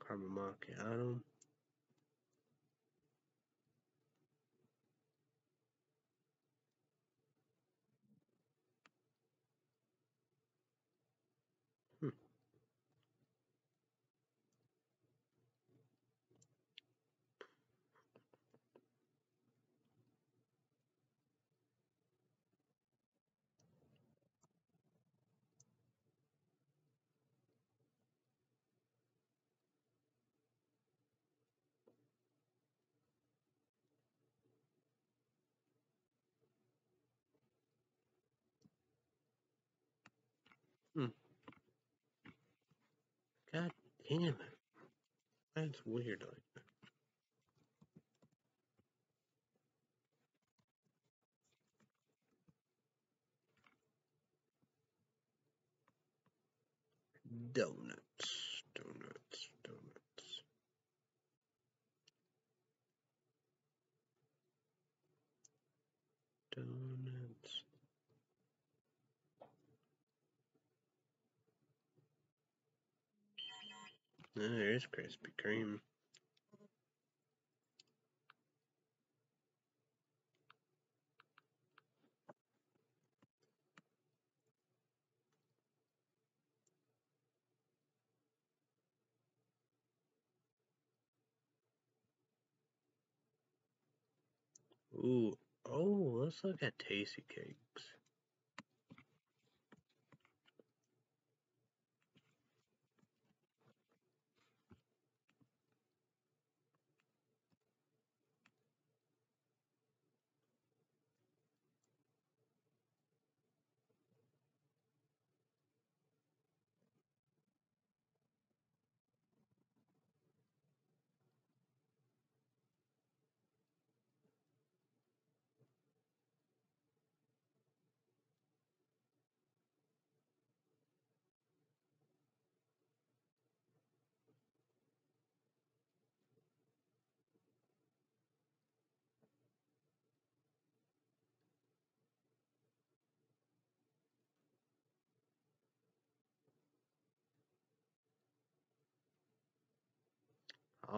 Caramel macchiato. Hmm. God damn it. That's weird. Donuts. Donuts. Donuts. Donuts. Oh, there's Krispy Kreme. Ooh. Oh, let's look at Tastykakes. Oh,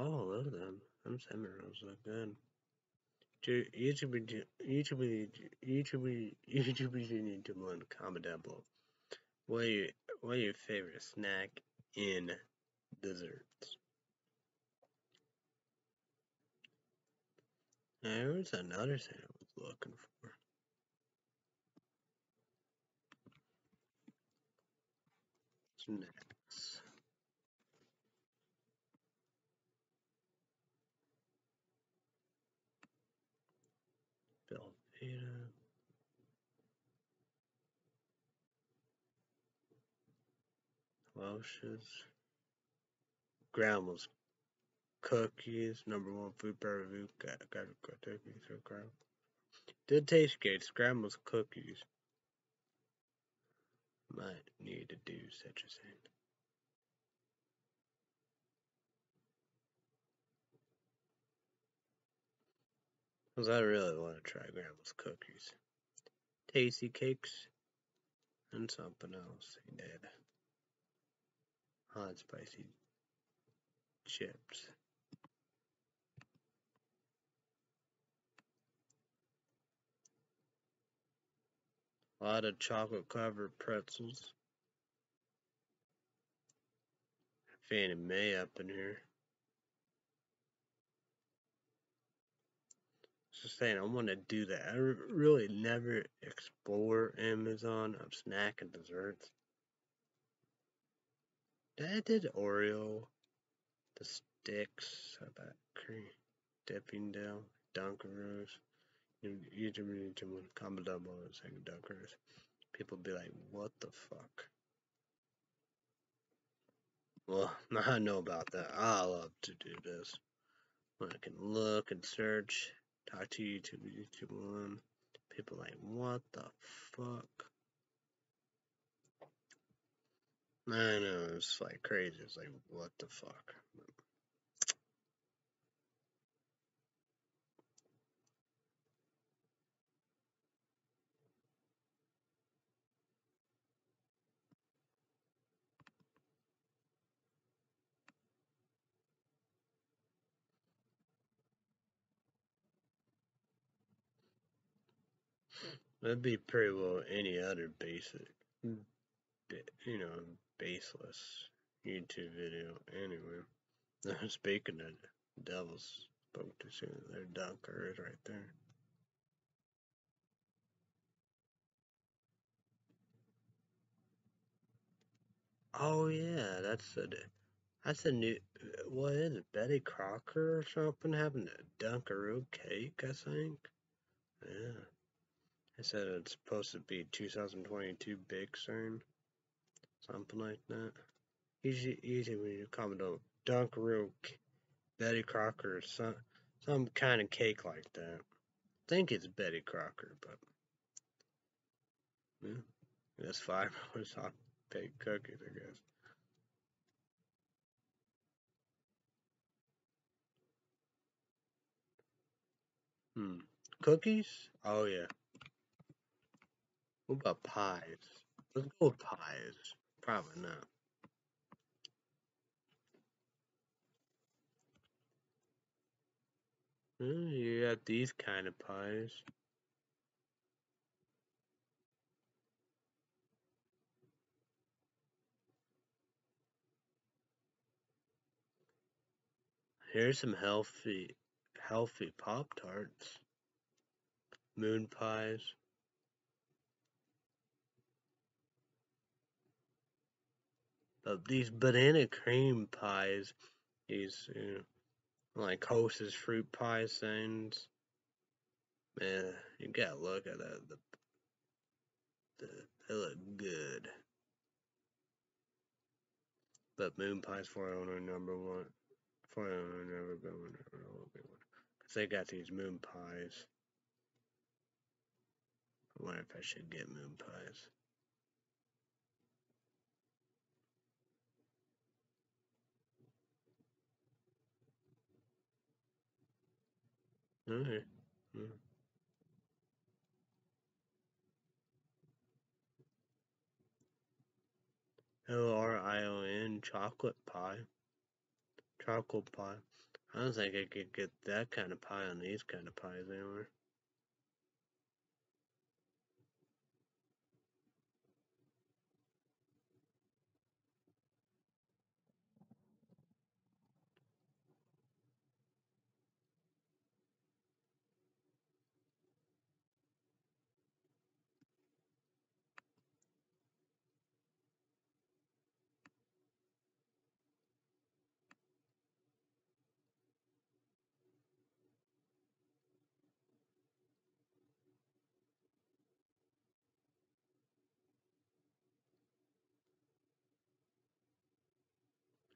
look at them. Them rolls look good. YouTube, YouTube, YouTube, YouTube, you need to one comment down below. What are your, what are your favorite snack in desserts? There was another thing I was looking for. Snacks. Velveeta. Uh, Welch's. Grandma's cookies, number one food per review. Got, got, cookies for grandma. Did taste good. Grandma's cookies. Might need to do such a thing. Because I really want to try Grandma's cookies. Tasty cakes and something else he did. Hot spicy chips. A lot of chocolate covered pretzels. Fannie May up in here. Just saying, I want to do that. I really never explore Amazon of snack and desserts. I did Oreo, the sticks, about cream, dipping down, Dunkaroos. You usually need to combo double saying Dunkaroos. People be like, what the fuck? Well, I know about that. I love to do this. When I can look and search, talk to YouTube, YouTube one. People like, what the fuck? I know, it's like crazy. It's like, what the fuck? That'd be pretty well any other basic, hmm. you know, baseless YouTube video anyway. Speaking of devils, spoke to soon. Their dunker is right there. Oh yeah, that's a that's a new. What is it? Betty Crocker or something having a Dunkaroo cake? I think. Yeah. I said it's supposed to be 2022 Big Sur, something like that. Easy, easy when you comment on Dunkaroo, Betty Crocker, some some kind of cake like that. I think it's Betty Crocker, but yeah, that's five hours hot baked cookies, I guess. Hmm. Cookies? Oh yeah. What about pies? Let's go with pies. Probably not. Hmm, you got these kind of pies. Here's some healthy, healthy Pop Tarts. Moon pies. But these banana cream pies, these you know, like Hostess fruit pie things, man, you gotta look at that. The, the, they look good. But moon pies for owner number one. For owner never been one. Cause they got these moon pies. I wonder if I should get moon pies. Alright. Mm. L-R-I-O-N, chocolate pie. Chocolate pie. I don't think I could get that kind of pie on these kind of pies anywhere.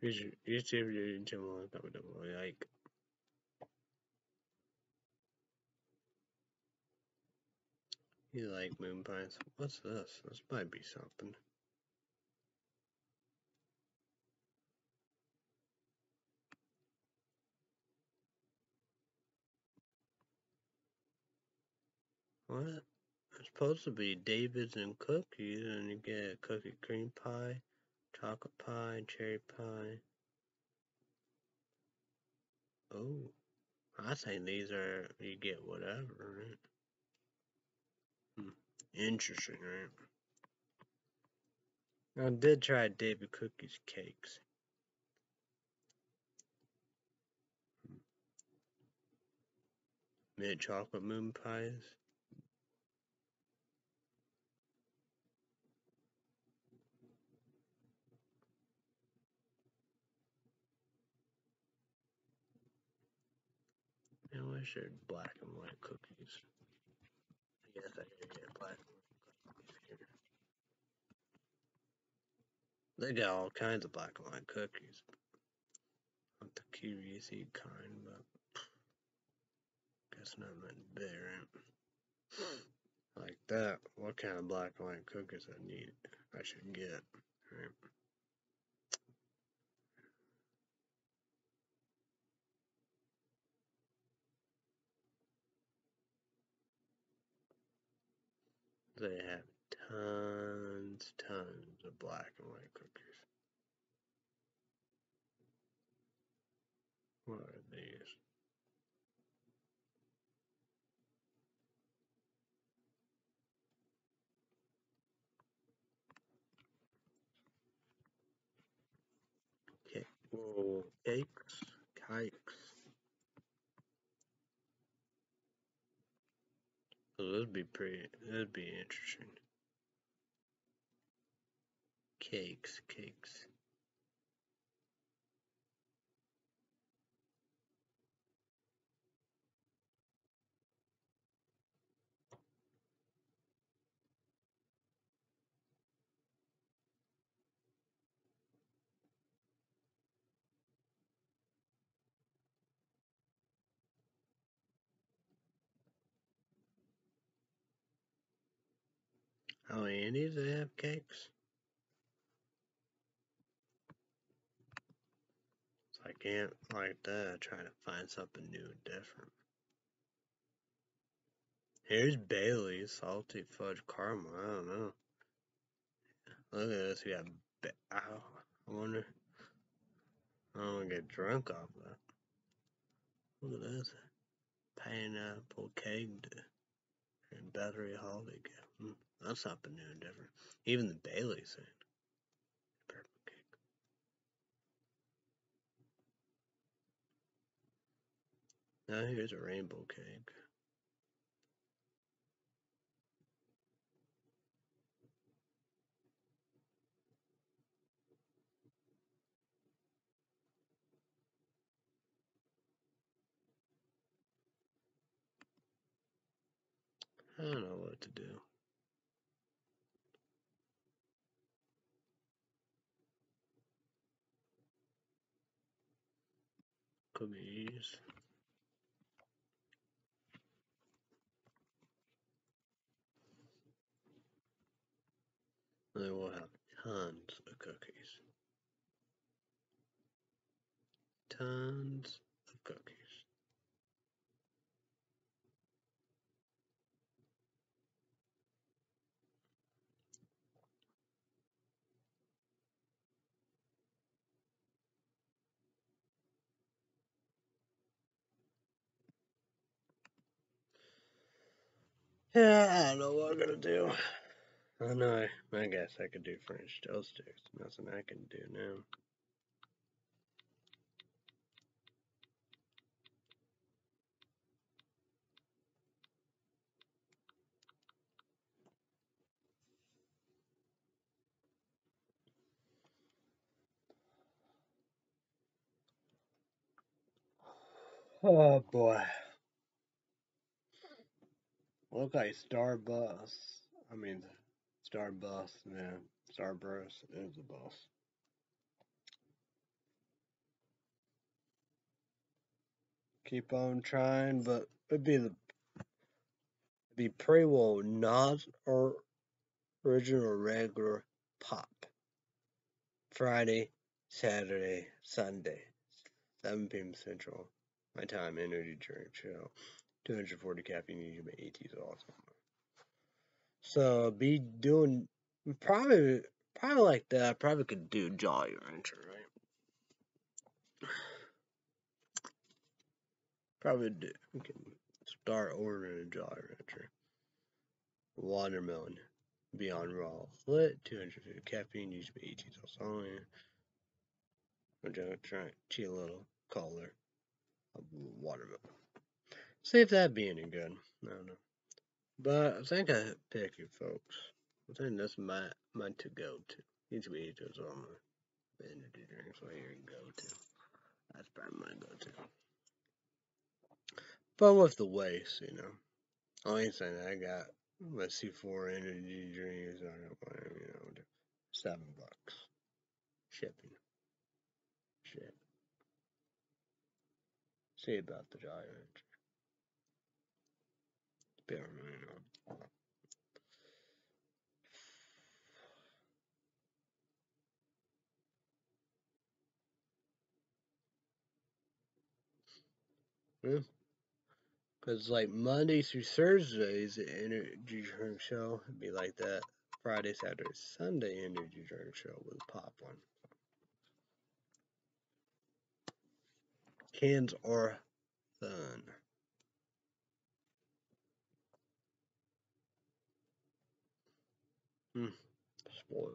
YouTube channel like you like moon pies. What's this? This might be something. What? It's supposed to be David's and cookies, and you get a cookie cream pie chocolate pie, cherry pie. Oh, I think these are, you get whatever, right? Hmm. Interesting, right? I did try David Cookies cakes. Mint chocolate moon pies. I wish there's black and white cookies. I guess I can get black and white cookies here. They got all kinds of black and white cookies. Not the QVC kind, but guess not much better. Like that, what kind of black and white cookies I need, I should get, right? They have tons, tons of black and white cookies. What are these? Okay. Oh, cakes, cakes. So this would be pretty, would be interesting. Cakes, cakes. Oh, Andy's, they have cakes? So I can't, like that, try to find something new and different. Here's Bailey's salty fudge caramel. I don't know. Look at this. We have. Ba- Ow. I wonder. I don't want to get drunk off that. Look at this. Pineapple cake and battery holiday. Mm, that's something new and different. Even the. Purple cake. Now here's a rainbow cake. I don't know what to do. Cookies. And then we'll have tons of cookies. Tons of cookies. Yeah, I don't know what I'm gonna do. I know. I guess I could do French toast sticks. Nothing I can do now. Oh boy. Look like Starbus. I mean, Starbus, man. Starburst is the boss. Keep on trying, but it'd be the be pretty well not or original regular pop. Friday, Saturday, Sunday, 7 p.m. Central. My time, energy drink, chill. 240 caffeine, you may AT's awesome. So be doing probably probably like that. Probably could do Jolly Rancher, right? Probably do. We can start ordering a Jolly Rancher. Watermelon. Beyond Raw. Lit. 250 caffeine. Used to be 18 ounces only. I'm trying to a little color. Watermelon. See if that'd be any good. I don't know. But I think I pick you folks. I think that's my my to go to. Be those all my energy drinks where you go to. That's probably my go to. But with the waste, you know. Only thing I got my C4 energy drinks are you know seven bucks. Shipping. Shit. See about the giant. Bear man. Yeah. Because, like, Monday through Thursdays, the energy drink show would be like that. Friday, Saturday, Sunday energy drink show with pop one. Cans are fun. Hmm. Spoiled.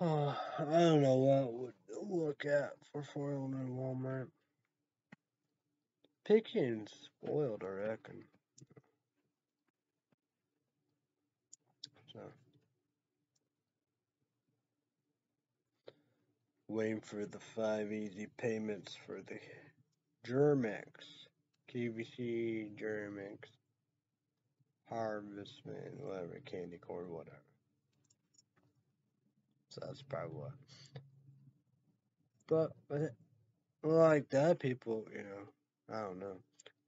Oh, I don't know what would look at for foiled in Walmart. Picky spoiled, I reckon. So, waiting for the five easy payments for the Germ-X, QVC, Germ-X, Harvestman, whatever, candy corn, whatever. So that's probably what. But, but like that, people, you know, I don't know.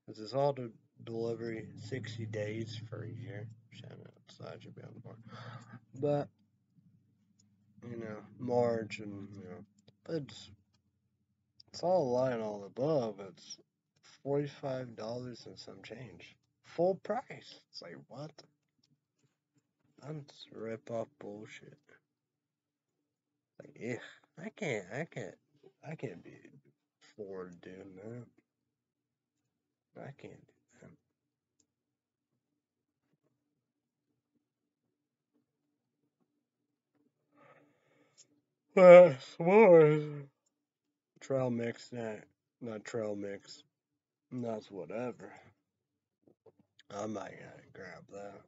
This is all the delivery 60 days for a year. Shout out, so I should be on the board. But, you know, March and, you know, it's, it's all lying all above. It's $45 and some change. Full price. It's like, what? That's rip off bullshit. Like, yeah, I can't, I can't, I can't be forward doing that. I can't do that. Uh, s'mores. Trail mix, not, not trail mix. That's whatever. I might grab that.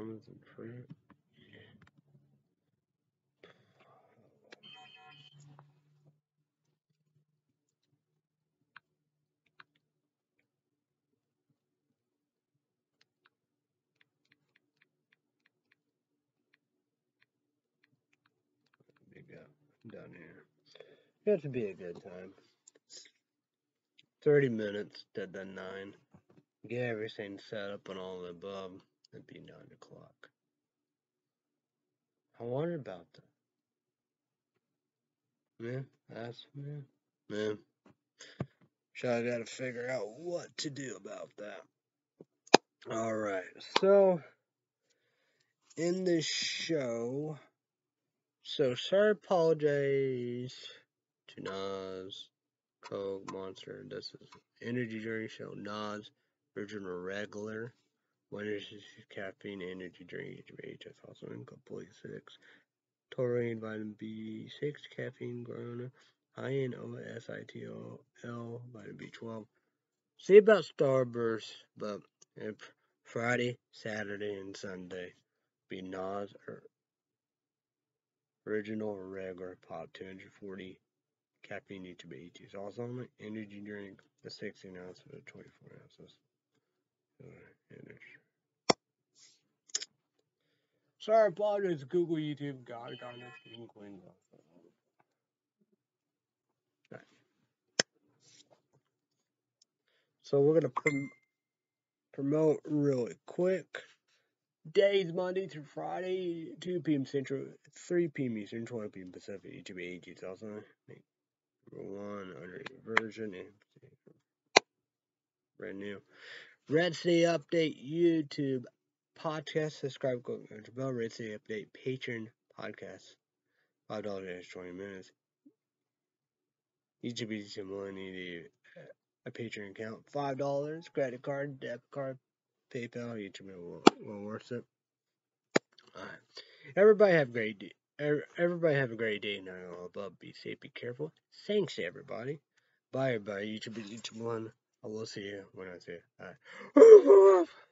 comes in free. down here. It should be a good time. 30 minutes to the 9. Get everything set up and all the above. It'd be 9 o'clock. I wonder about that. Man, that's man. Man. So I gotta figure out what to do about that. Alright, so in this show, so sorry apologize to NOS, Coke, Monster. This is energy drink show. NOS, original regular. One is caffeine energy drink. HH also incomplete six. Taurine, vitamin B6, caffeine, guarana, high inositol, vitamin B12. See about Starburst, but Friday, Saturday, and Sunday be NOS or original or regular pop 240 caffeine need to be 80. So also on the energy drink, the 16 ounces or 24 ounces. energy. Sorry, apologize. Google, YouTube, God, God, King, Queen. Right. So we're gonna prom promote really quick. Days Monday through Friday, 2 p.m. Central, 3 p.m. Eastern, 12 p.m. Pacific. YouTube ages also one under version and brand new. Red City Update YouTube podcast. Subscribe, go to bell. Red City Update Patreon podcast. Five dollars twenty minutes. Each of these will need a, uh, a Patreon account. Five dollars credit card, debit card, PayPal. Each of them will, will worth it. Everybody have a great day. Everybody have a great day now. All above, be safe, be careful. Thanks, everybody. Bye, everybody. YouTube should be each one. I will see you when I see you. All right.